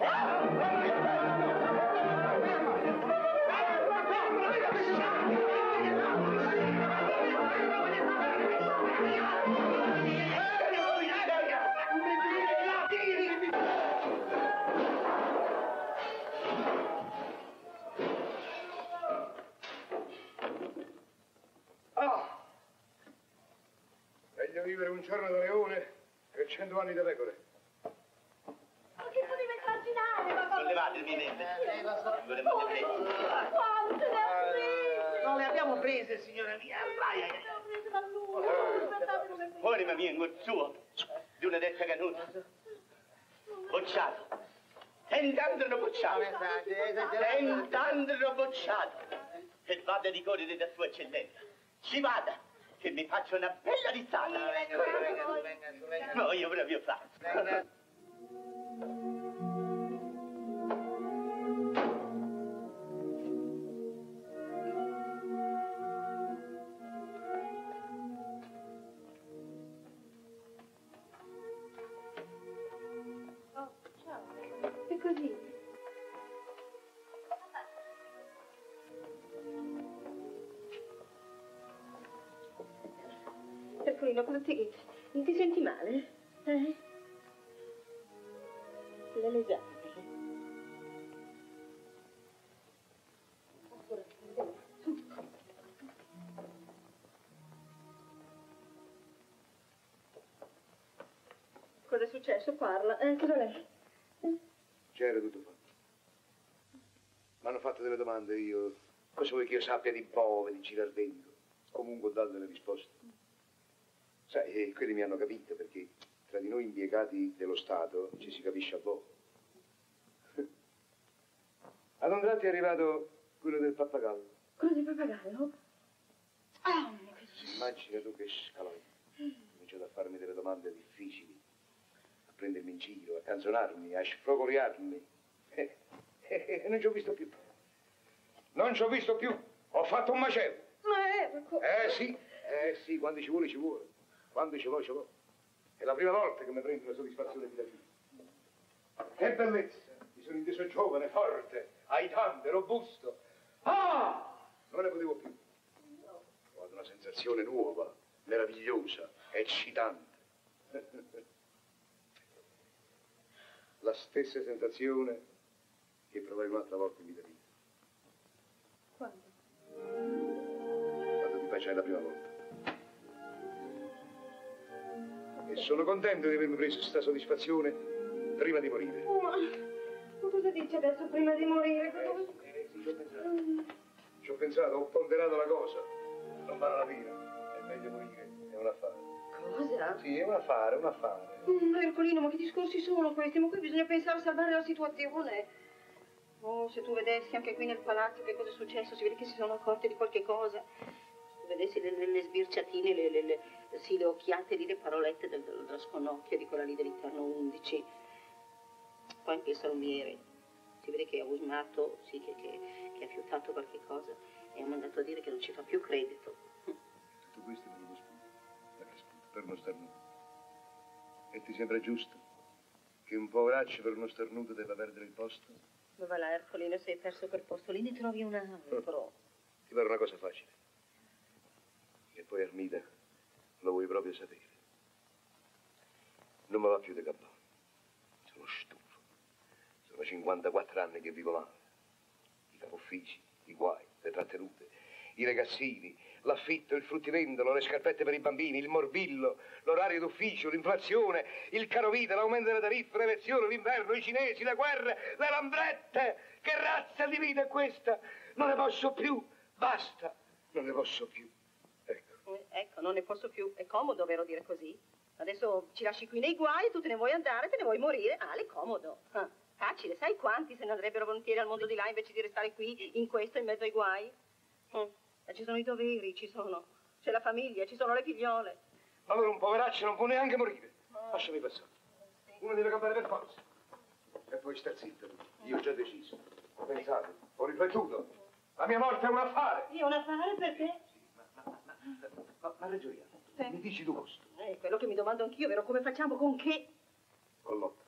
Ah! Vivere un giorno da leone che cento anni da pecore. Ma che poteva immaginare, papà? Sollevatevi, vede. Vorremmo Poveri, prendere. quante ne ha prese? Non le abbiamo prese, signora mia. Vai, Le ho prese da lui. Aspettate, come Fuori, ma vengo suo, di una detta canuta. Bocciato. Sent'andro bocciato. Sent'andro bocciato. E vada di correre da sua eccellenza. Ci vada, che mi faccia una bella risata. No, io proprio faccio. Cosa è successo? Parla. Eh, cosa lei? C'era tutto fatto. Mi hanno fatto delle domande io. Cosa vuoi che io sappia di bove, di girardengo? Comunque ho dato delle risposte. Sai, e quelli mi hanno capito perché tra di noi impiegati dello Stato ci si capisce a poco. Ad un tratto è arrivato quello del pappagallo. Quello del pappagallo? Ah, mio Dio. Immagina tu che scalone. Ho cominciato a farmi delle domande difficili, prendermi in giro, a canzonarmi, a sfrogoliarmi. E, e- e non ci ho visto più. Non ci ho visto più. Ho fatto un macello. Ma Ercole... Eh sì, eh sì, quando ci vuole ci vuole. Quando ci vuole ci vuole. È la prima volta che mi prendo la soddisfazione di vita. Che bellezza! Mi sono inteso giovane, forte, aitante, robusto. Ah! Non ne potevo più. Ho avuto una sensazione nuova, meravigliosa, eccitante. La stessa sensazione che provai un'altra volta in vita mia. Quando? Quando ti baciai la prima volta. E sono contento di avermi preso questa soddisfazione prima di morire. Ma... ma cosa dici adesso prima di morire? Eh, sì, ci ho pensato. Ci ho pensato, ho ponderato la cosa. Non vale la pena. È meglio morire. È un affare. Cosa? Sì, è un affare, un affare. Mm, Ercolino, ma che discorsi sono questi? Ma qui bisogna pensare a salvare la situazione. Oh, se tu vedessi anche qui nel palazzo che cosa è successo, si vede che si sono accorti di qualche cosa. Se tu vedessi le, le- le sbirciatine, le, le- le- sì, le occhiate lì, le parolette del, del, dello sconnocchio di quella lì dell'interno 11. Poi anche il salumiere. Si vede che ha usmato, sì, che, che, che ha fiutato qualche cosa e ha mandato a dire che non ci fa più credito. Tutto questo per uno spunto. Per uno starnuto. E ti sembra giusto che un poveraccio per uno starnuto debba perdere il posto? Ma va là, Ercolino, se hai perso quel posto lì, ne trovi un altro. Ti pare una cosa facile. E poi, Armida, lo vuoi proprio sapere. Non mi va più di campare. Sono stufo. Sono 54 anni che vivo male. I capoffici, i guai, le trattenute, i ragazzini, l'affitto, il fruttivendolo, le scarpette per i bambini, il morbillo, l'orario d'ufficio, l'inflazione, il caro vita, l'aumento delle tariffe, le elezioni, l'inverno, i cinesi, le guerre, le lambrette. Che razza di vita è questa? Non ne posso più. Basta. Non ne posso più. Ecco. Eh, Ecco, non ne posso più. È comodo, vero dire così? Adesso ci lasci qui nei guai, tu te ne vuoi andare, te ne vuoi morire. Ah, è comodo. Ah, facile, sai quanti se ne andrebbero volentieri al mondo di là invece di restare qui, in questo, in mezzo ai guai? Mm. E ci sono i doveri, ci sono. C'è la famiglia, ci sono le figliole. Allora un poveraccio non può neanche morire. Lasciami passare. Uno deve campare per forza. E poi sta zitto. Io ho già deciso. Ho pensato, ho riflettuto. La mia morte è un affare. Io un affare per te? Ma, ma ragioniamo. Sì. Mi dici tu costo. È quello che mi domando anch'io, vero? Come facciamo? Con che? Con l'otto.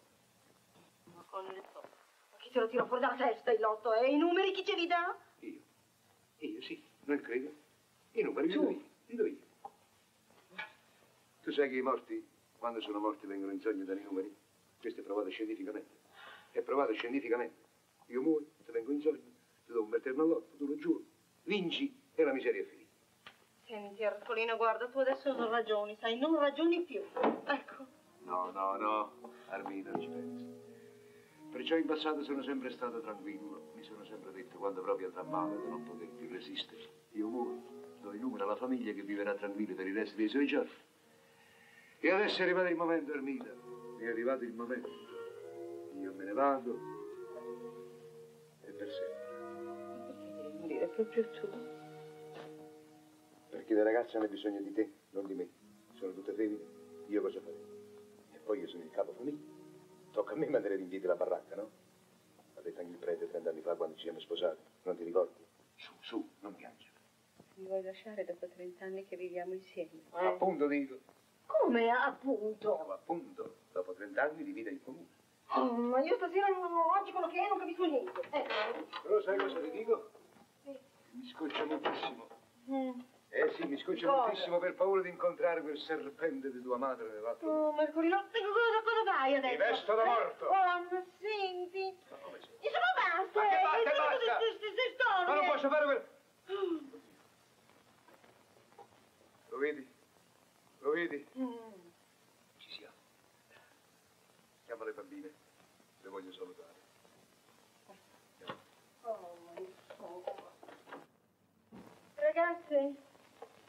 Ma con il lotto. Ma chi te lo tira fuori dalla testa il lotto? E i numeri chi ce li dà? Io. Io sì, non credo. I numeri li do io. Li do io. Tu sai che i morti, quando sono morti, vengono in sogno dai numeri? Questo è provato scientificamente. È provato scientificamente. Io muoio, ti vengo in sogno, ti do un bel terno all'otto, tu lo giuro. Vinci e la miseria è finita. Senti, Ercolino, guarda, tu adesso non ragioni, sai, non ragioni più. Ecco. No, no, no, Armina, non ci penso. Perciò in passato sono sempre stato tranquillo. Mi sono sempre detto, quando proprio andrà male, di non poter più resistere. Io muoio, do il numero alla famiglia che vivrà tranquilla per il resto dei suoi giorni. E adesso è arrivato il momento, Armida. È arrivato il momento. Io me ne vado. E per sempre. Perché devi morire proprio tu? Perché le ragazze hanno bisogno di te, non di me. Sono tutte femmine. Io cosa farei? E poi io sono il capo famiglia. Tocca a me mantenere in piedi la baracca, no? L'ha detto anche il prete 30 anni fa quando ci siamo sposati. Non ti ricordi? Su, su, non piangere. Mi vuoi lasciare dopo 30 anni che viviamo insieme? Appunto dico. Come appunto? Ma appunto, dopo 30 anni di vita in comune. Oh, ma io stasera non, oggi quello che è non capisco niente. Ecco. Però sai cosa ti dico? Sì. Mi scoccia moltissimo. Mm. Eh sì, mi scoccia Cosa? moltissimo per paura di incontrare quel serpente di tua madre nell'altro. Oh, Mercolino, cosa, cosa fai adesso? Mi vesto da morto. Oh, ma senti. come sei? Insomma, basta. Ma che basta, eh, basta? queste- storie. Ma non posso fare per... Lo vedi? Lo vedi? Mm. Ci siamo. Chiama le bambine. Le voglio salutare. Oh, ma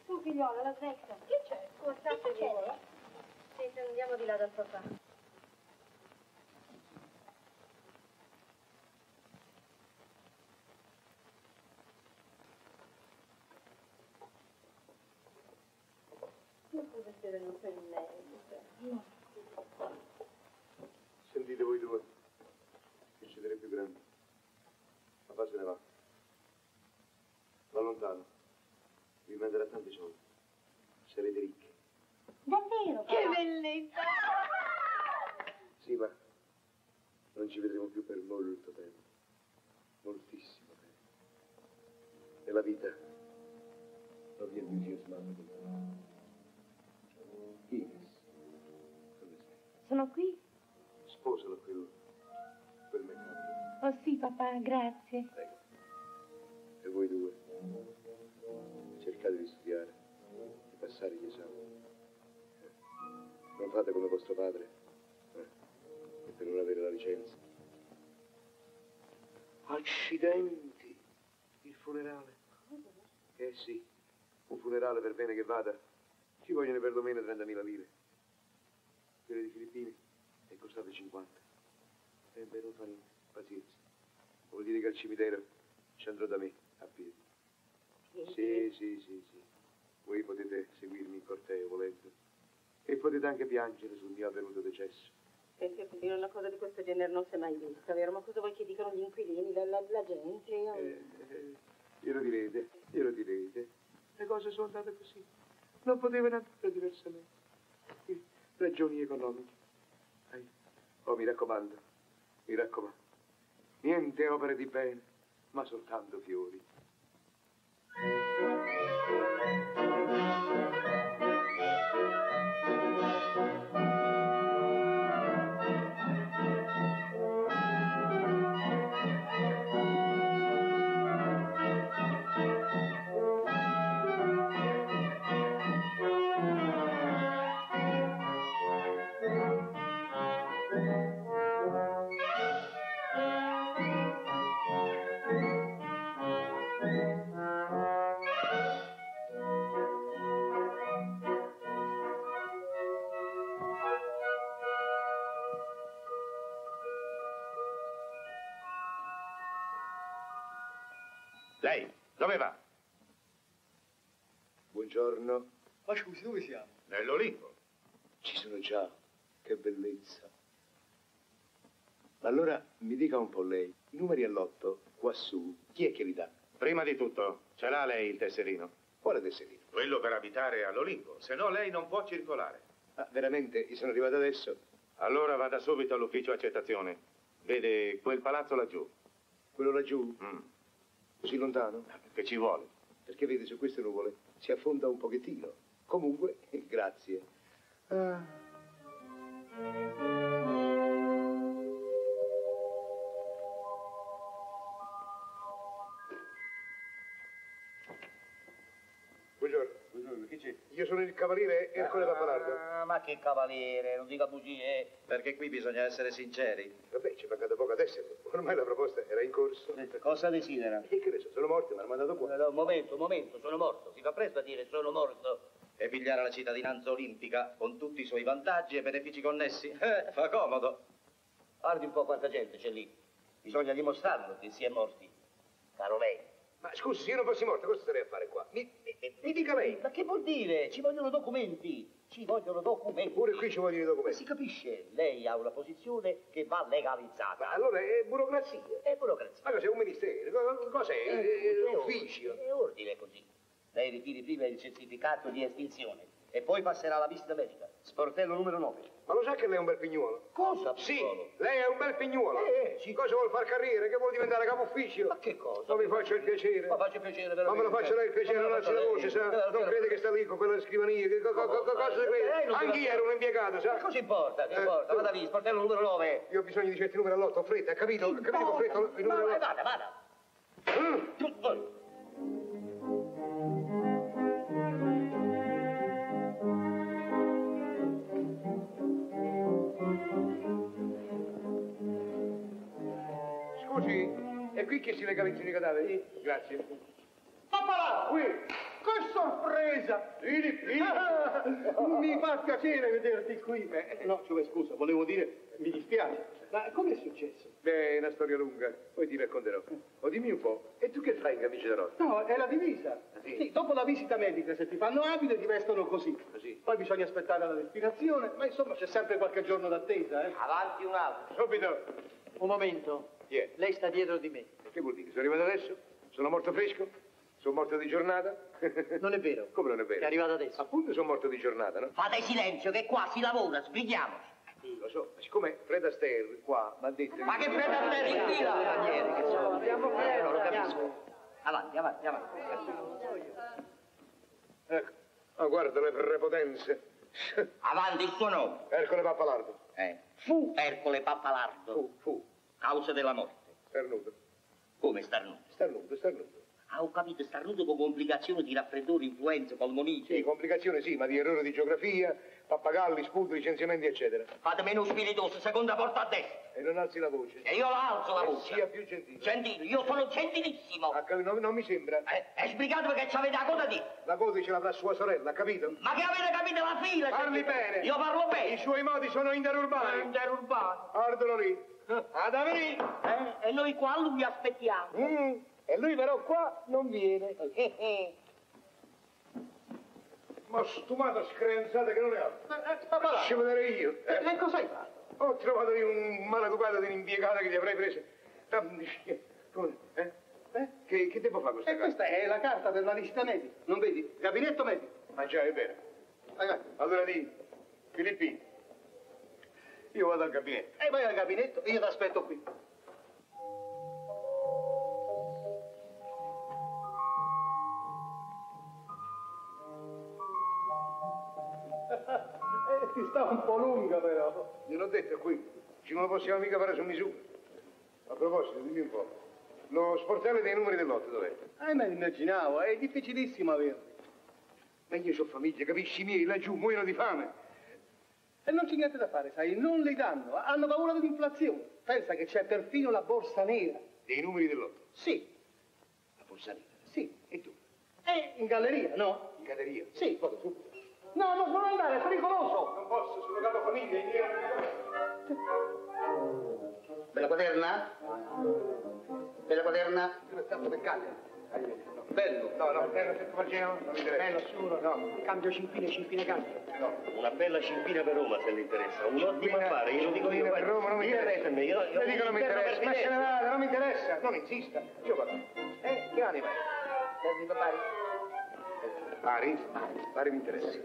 tu figliola, la svecchia. Che c'è? State voi? Sì, andiamo di là dal papà. Non può essere non per me. Sentite voi due. Che siete le più grandi. Papà se ne va vi manderà tanti soldi. Sarete ricchi. Davvero? Che però? bellezza! Sì, ma non ci vedremo più per molto tempo. Moltissimo tempo. E la vita non viene più più entusiasmata di te. Ines, dove sei? Sono qui. Sposalo quel, quel meccanico. Oh sì, papà, grazie. Prego. E voi due? Cercate di studiare, di passare gli esami. Non fate come vostro padre, eh, per non avere la licenza. Accidenti! Il funerale. Eh sì, un funerale per bene che vada, ci vogliono perlomeno 30.000 lire. Quelle di Filippini è costato 50. E beh, non fa niente, pazienza. Vuol dire che al cimitero ci andrò da me, a piedi. Sì, sì, sì, sì. Voi potete seguirmi in corteo volendo. E potete anche piangere sul mio avvenuto decesso. Pensi a dire una cosa di questo genere non si è mai vista, vero? Ma cosa vuoi che dicano gli inquilini, la, la- la gente? Eh, eh, glielo direte, glielo direte. Le cose sono andate così. Non potevano andare diversamente. Ragioni economiche. Oh, mi raccomando, mi raccomando. Niente opere di bene, ma soltanto fiori. Thank you. Dove siamo? Nell'Olimpo. Ci sono già. Che bellezza. Allora mi dica un po' lei, i numeri all'otto, quassù, chi è che li dà? Prima di tutto, ce l'ha lei il tesserino? Quale tesserino? Quello per abitare all'Olimpo, se no lei non può circolare. Ah, veramente, io sono arrivato adesso. Allora vada subito all'ufficio accettazione. Vede quel palazzo laggiù. Quello laggiù, Mm. così lontano? Che ci vuole? Perché vede su queste nuvole si affonda un pochettino. Comunque, grazie. Ah. Buongiorno. Buongiorno, chi c'è? Io sono il cavaliere Ercole Pappalardo. Ah, ma che cavaliere, non dica bugie, perché qui bisogna essere sinceri. Vabbè, ci è mancato poco ad esserlo. Ormai la proposta era in corso. Cosa desidera? E che ne so, sono morto, mi hanno mandato qua. No, un momento, un momento, sono morto. Si fa presto a dire sono morto. E pigliare la cittadinanza olimpica con tutti i suoi vantaggi e benefici connessi? Eh, fa comodo. Guardi un po' quanta gente c'è lì. Bisogna dimostrarlo che si è morti. Caro lei. Ma scusi, se io non fossi morto, cosa starei a fare qua? Mi, mi- mi dica lei. Ma che vuol dire? Ci vogliono documenti. Ci vogliono documenti. Pure qui ci vogliono i Ma documenti. si capisce, lei ha una posizione che va legalizzata. Ma allora è burocrazia. È burocrazia. Ma cos'è un ministero? Co- Cos'è? Eh, Eh, è Ufficio? È ordine così. Lei ritiri prima il certificato di estinzione e poi passerà alla visita medica. Sportello numero 9. Ma lo sa che lei è un bel pignuolo? Cosa? Sì, lei è un bel pignuolo. Eh, sì. Cosa vuol far carriera? Che vuol diventare capo ufficio? Ma che cosa? Non mi faccia il piacere. Ma faccio piacere Ma veramente. me lo faccia lei il piacere, Ma non alzi la faccio voce, sa? Eh, Non eh, crede che sta lì con quella scrivania? Che co- co- co- cosa si Eh, crede? Anch'io ero un impiegato, sa? Ma cosa importa? Che Eh, importa? Vada lì, sportello numero 9. Io ho bisogno di certi numeri all'otto, ho fretta, capito? Capito fretta il numero Ma vada, vada. Mm. È qui che si legalizzano i cadaveri? Grazie. Papà, qui! Che sorpresa! Ah, mi fa piacere vederti qui. Eh, no, cioè, scusa, volevo dire, mi dispiace. Ma come è successo? Beh, è una storia lunga, poi ti racconterò. O dimmi un po', e tu che fai in camicia da notte? No, è la divisa. sì? Sì, dopo la visita medica, se ti fanno abile, ti vestono così. Così. Poi bisogna aspettare la destinazione, ma insomma c'è sempre qualche giorno d'attesa, eh. Avanti un altro. Subito. Un momento. Chi è? Lei sta dietro di me. Che vuol dire? Sono arrivato adesso? Sono morto fresco? Sono morto di giornata? Non è vero. Come non è vero? È arrivato adesso. Appunto sono morto di giornata, no? Fate silenzio che qua si lavora, sbrighiamoci. Sì, lo so, ma siccome Fred Astaire qua mi ha detto... Ma che preda a te in fila? Che sono. Andiamo Eh, non lo capisco. Avanti, avanti, avanti. Ecco, ma guarda le prepotenze. Avanti il suo nome. Ercole Pappalardo. Eh. Fu Ercole Pappalardo. Fu, fu. Causa della morte. Starnuto. Come starnuto? Starnuto, starnuto. Ah, ho capito, starnuto con complicazioni di raffreddore, influenza, polmonite. Sì, complicazioni sì, ma di errore di geografia, pappagalli, sputo, licenziamenti, eccetera. Fate meno spiritoso, seconda porta a destra. E non alzi la voce. E io la alzo la E voce. Sia più gentile. Gentile, io sono gentilissimo. Ha capito? Non, non mi sembra. Eh, e sbrigatevi che ci avete la coda di. La coda ce l'avrà sua sorella, ha capito? Ma che avete capito la fila? Parli gentile? bene. Io parlo I bene. suoi modi sono interurbani. Interurbano. Guardalo lì. Ad venire. Eh, e noi qua lui aspettiamo. Mm, E lui però qua non viene. Eh, eh. Ma stumata screnzata che non è altro. Papà, Lasci vedere io. eh. e cosa hai fatto? Ho trovato lì un maleducato di un'impiegata che gli avrei preso. Come? Eh? Eh? Che, che devo fare questa E carta? questa è la carta della lista medica, non vedi? Gabinetto medico. Ma già, è vero. Allora di Filippini. Io vado al gabinetto. e vai al gabinetto e io ti aspetto qui. Eh, ti sta un po' lunga però. Gliel'ho detto qui. Ci non possiamo mica fare su misura. A proposito, dimmi un po'. Lo sportello dei numeri dell'otto dov'è? Eh, me l'immaginavo, è difficilissimo averli. Ma io ho famiglia, capisci? Miei laggiù muoiono di fame. E non c'è niente da fare, sai, non li danno, hanno paura dell'inflazione. Pensa che c'è perfino la borsa nera. Dei numeri dell'otto. Sì, La borsa nera. sì. E tu? È in galleria, no? In galleria? Sì, vado subito. No, no, non andare, è pericoloso. Non posso, sono capo famiglia. Bella quaderna? Bella quaderna? Tu è stato peccato. Bello. No, no, terra se mi interessa. Bello, sicuro. No, Cambio cimpine, cimpine cambio. no. Una bella cimpina per Roma se le interessa, un ottimo affare, io lo dico io. per. Roma non mi Io interessa. io- io- Le dico non mi interessa, ma se ne vada, non mi interessa. Non insista. Io vado. Eh, che anima è? Servi papà? Pari? Pari mi interessa.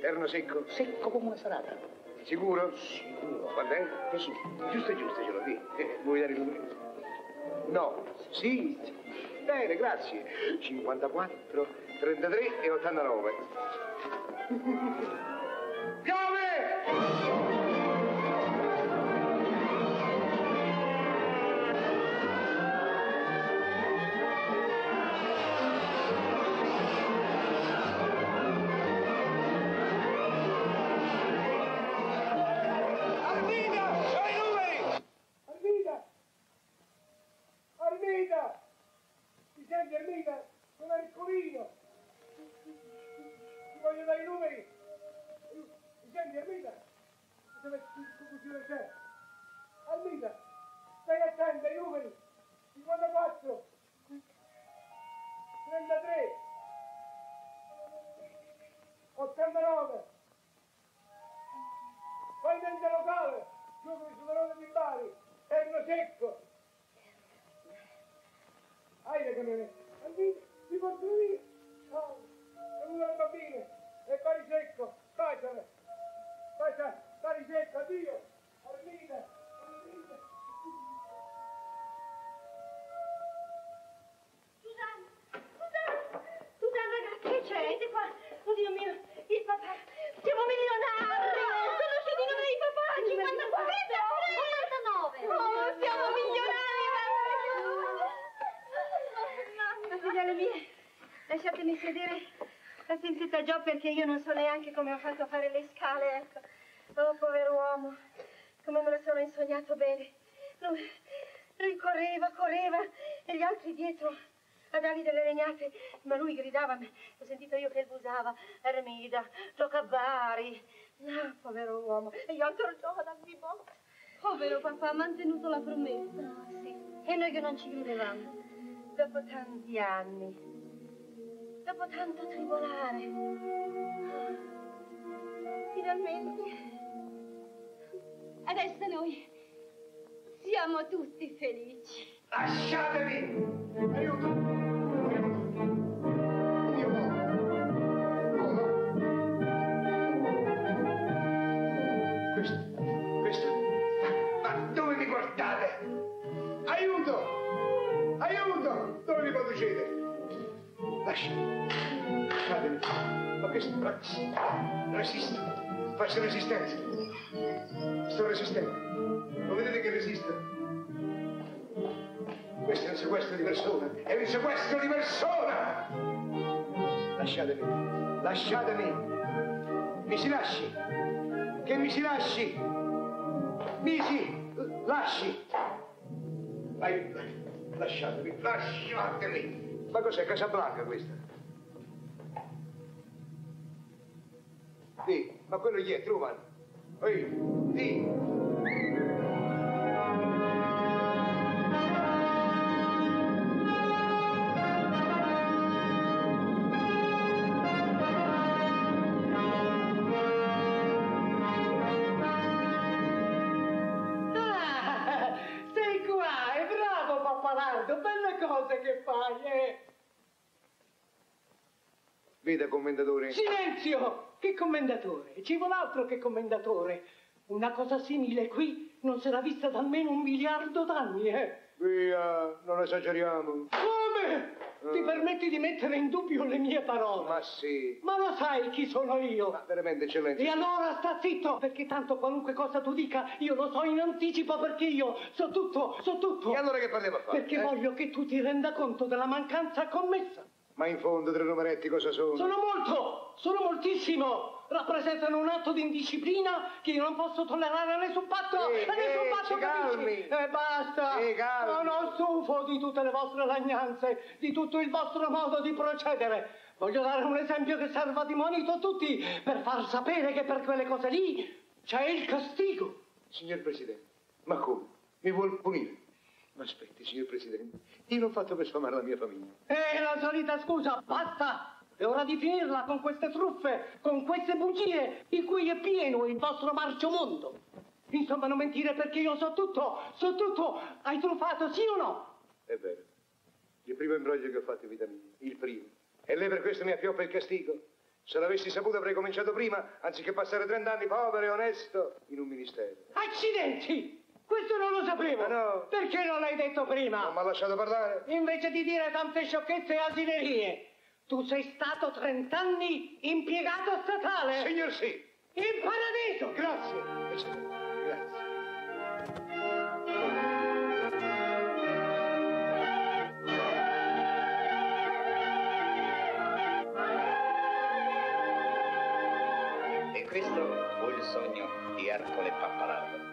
Terno secco? Secco come una salata. Sicuro? Sicuro. Quant'è? Così. Giusto, giusto, ce l'ho di. Eh, vuoi dare il numero? No. Sì. Bene, grazie. 54, 33 e 89. Piove! Sedere la sentita già perché io non so neanche come ho fatto a fare le scale, ecco. Oh, povero uomo, come me lo sono insognato bene. Lui, lui correva, correva e gli altri dietro a dargli delle legnate, ma lui gridava, ho sentito io che busava, Ermida, gioca a Bari. No, povero uomo, e gli altri gioca a darmi botte. Povero papà, ha mantenuto la promessa. No, sì, e noi che non ci credevamo. Dopo tanti anni, dopo tanto tribolare. Finalmente, adesso noi siamo tutti felici. Lasciatemi! Aiuto! Aiuto! Questo, questo, ma dove mi guardate? Aiuto! Aiuto! Dove mi conducete? Lascia. Lasciatemi. Ma che sto... Resisto. Faccio resistenza. Sto resistendo. Lo vedete che resisto? Questo è un sequestro di persona. È un sequestro di persona! Lasciatemi. Lasciatemi. Mi si lasci. Che mi si lasci. Mi si lasci. Vai. Lasciatemi. Lasciatemi. Ma cos'è Casablanca questa? Sì, ma quello gli è, Truman. Ehi, sì. Cose che fai, eh. Veda, commendatore. Silenzio! Che commendatore? Ci vuole altro che commendatore. Una cosa simile qui non era vista da almeno un miliardo d'anni, eh. Via, non esageriamo. Come? Ti permetti di mettere in dubbio le mie parole? Ma sì. Ma lo sai chi sono io? Ma veramente, eccellenza. E allora sta zitto, perché tanto qualunque cosa tu dica, io lo so in anticipo perché io so tutto, so tutto. E allora che parliamo a fare? Perché eh? voglio che tu ti renda conto della mancanza commessa. Ma in fondo tre numeretti cosa sono? Sono molto, sono moltissimo. Rappresentano un atto di indisciplina che io non posso tollerare a nessun patto. Eh, a nessun eh, patto, calmi. E basta. Si calmi. Sono stufo di tutte le vostre lagnanze, di tutto il vostro modo di procedere. Voglio dare un esempio che serva di monito a tutti per far sapere che per quelle cose lì c'è il castigo. Signor Presidente, ma come? Mi vuol punire? Ma aspetti, signor Presidente, io l'ho fatto per sfamare la mia famiglia. E la solita scusa, basta! È ora di finirla con queste truffe, con queste bugie, di cui è pieno il vostro marcio mondo. Insomma, non mentire perché io so tutto, so tutto. Hai truffato, sì o no? È vero. Il primo imbroglio che ho fatto in vita mia, il primo. E lei per questo mi appioppa il castigo. Se l'avessi saputo avrei cominciato prima, anziché passare 30 anni povero e onesto in un ministero. Accidenti! Questo non lo sapevo. Ma no. Perché non l'hai detto prima? Non mi ha lasciato parlare? Invece di dire tante sciocchezze e asinerie. Tu sei stato 30 anni impiegato statale. Signor sì. In paradiso. Grazie. Grazie. E questo fu il sogno di Ercole Pappalardo.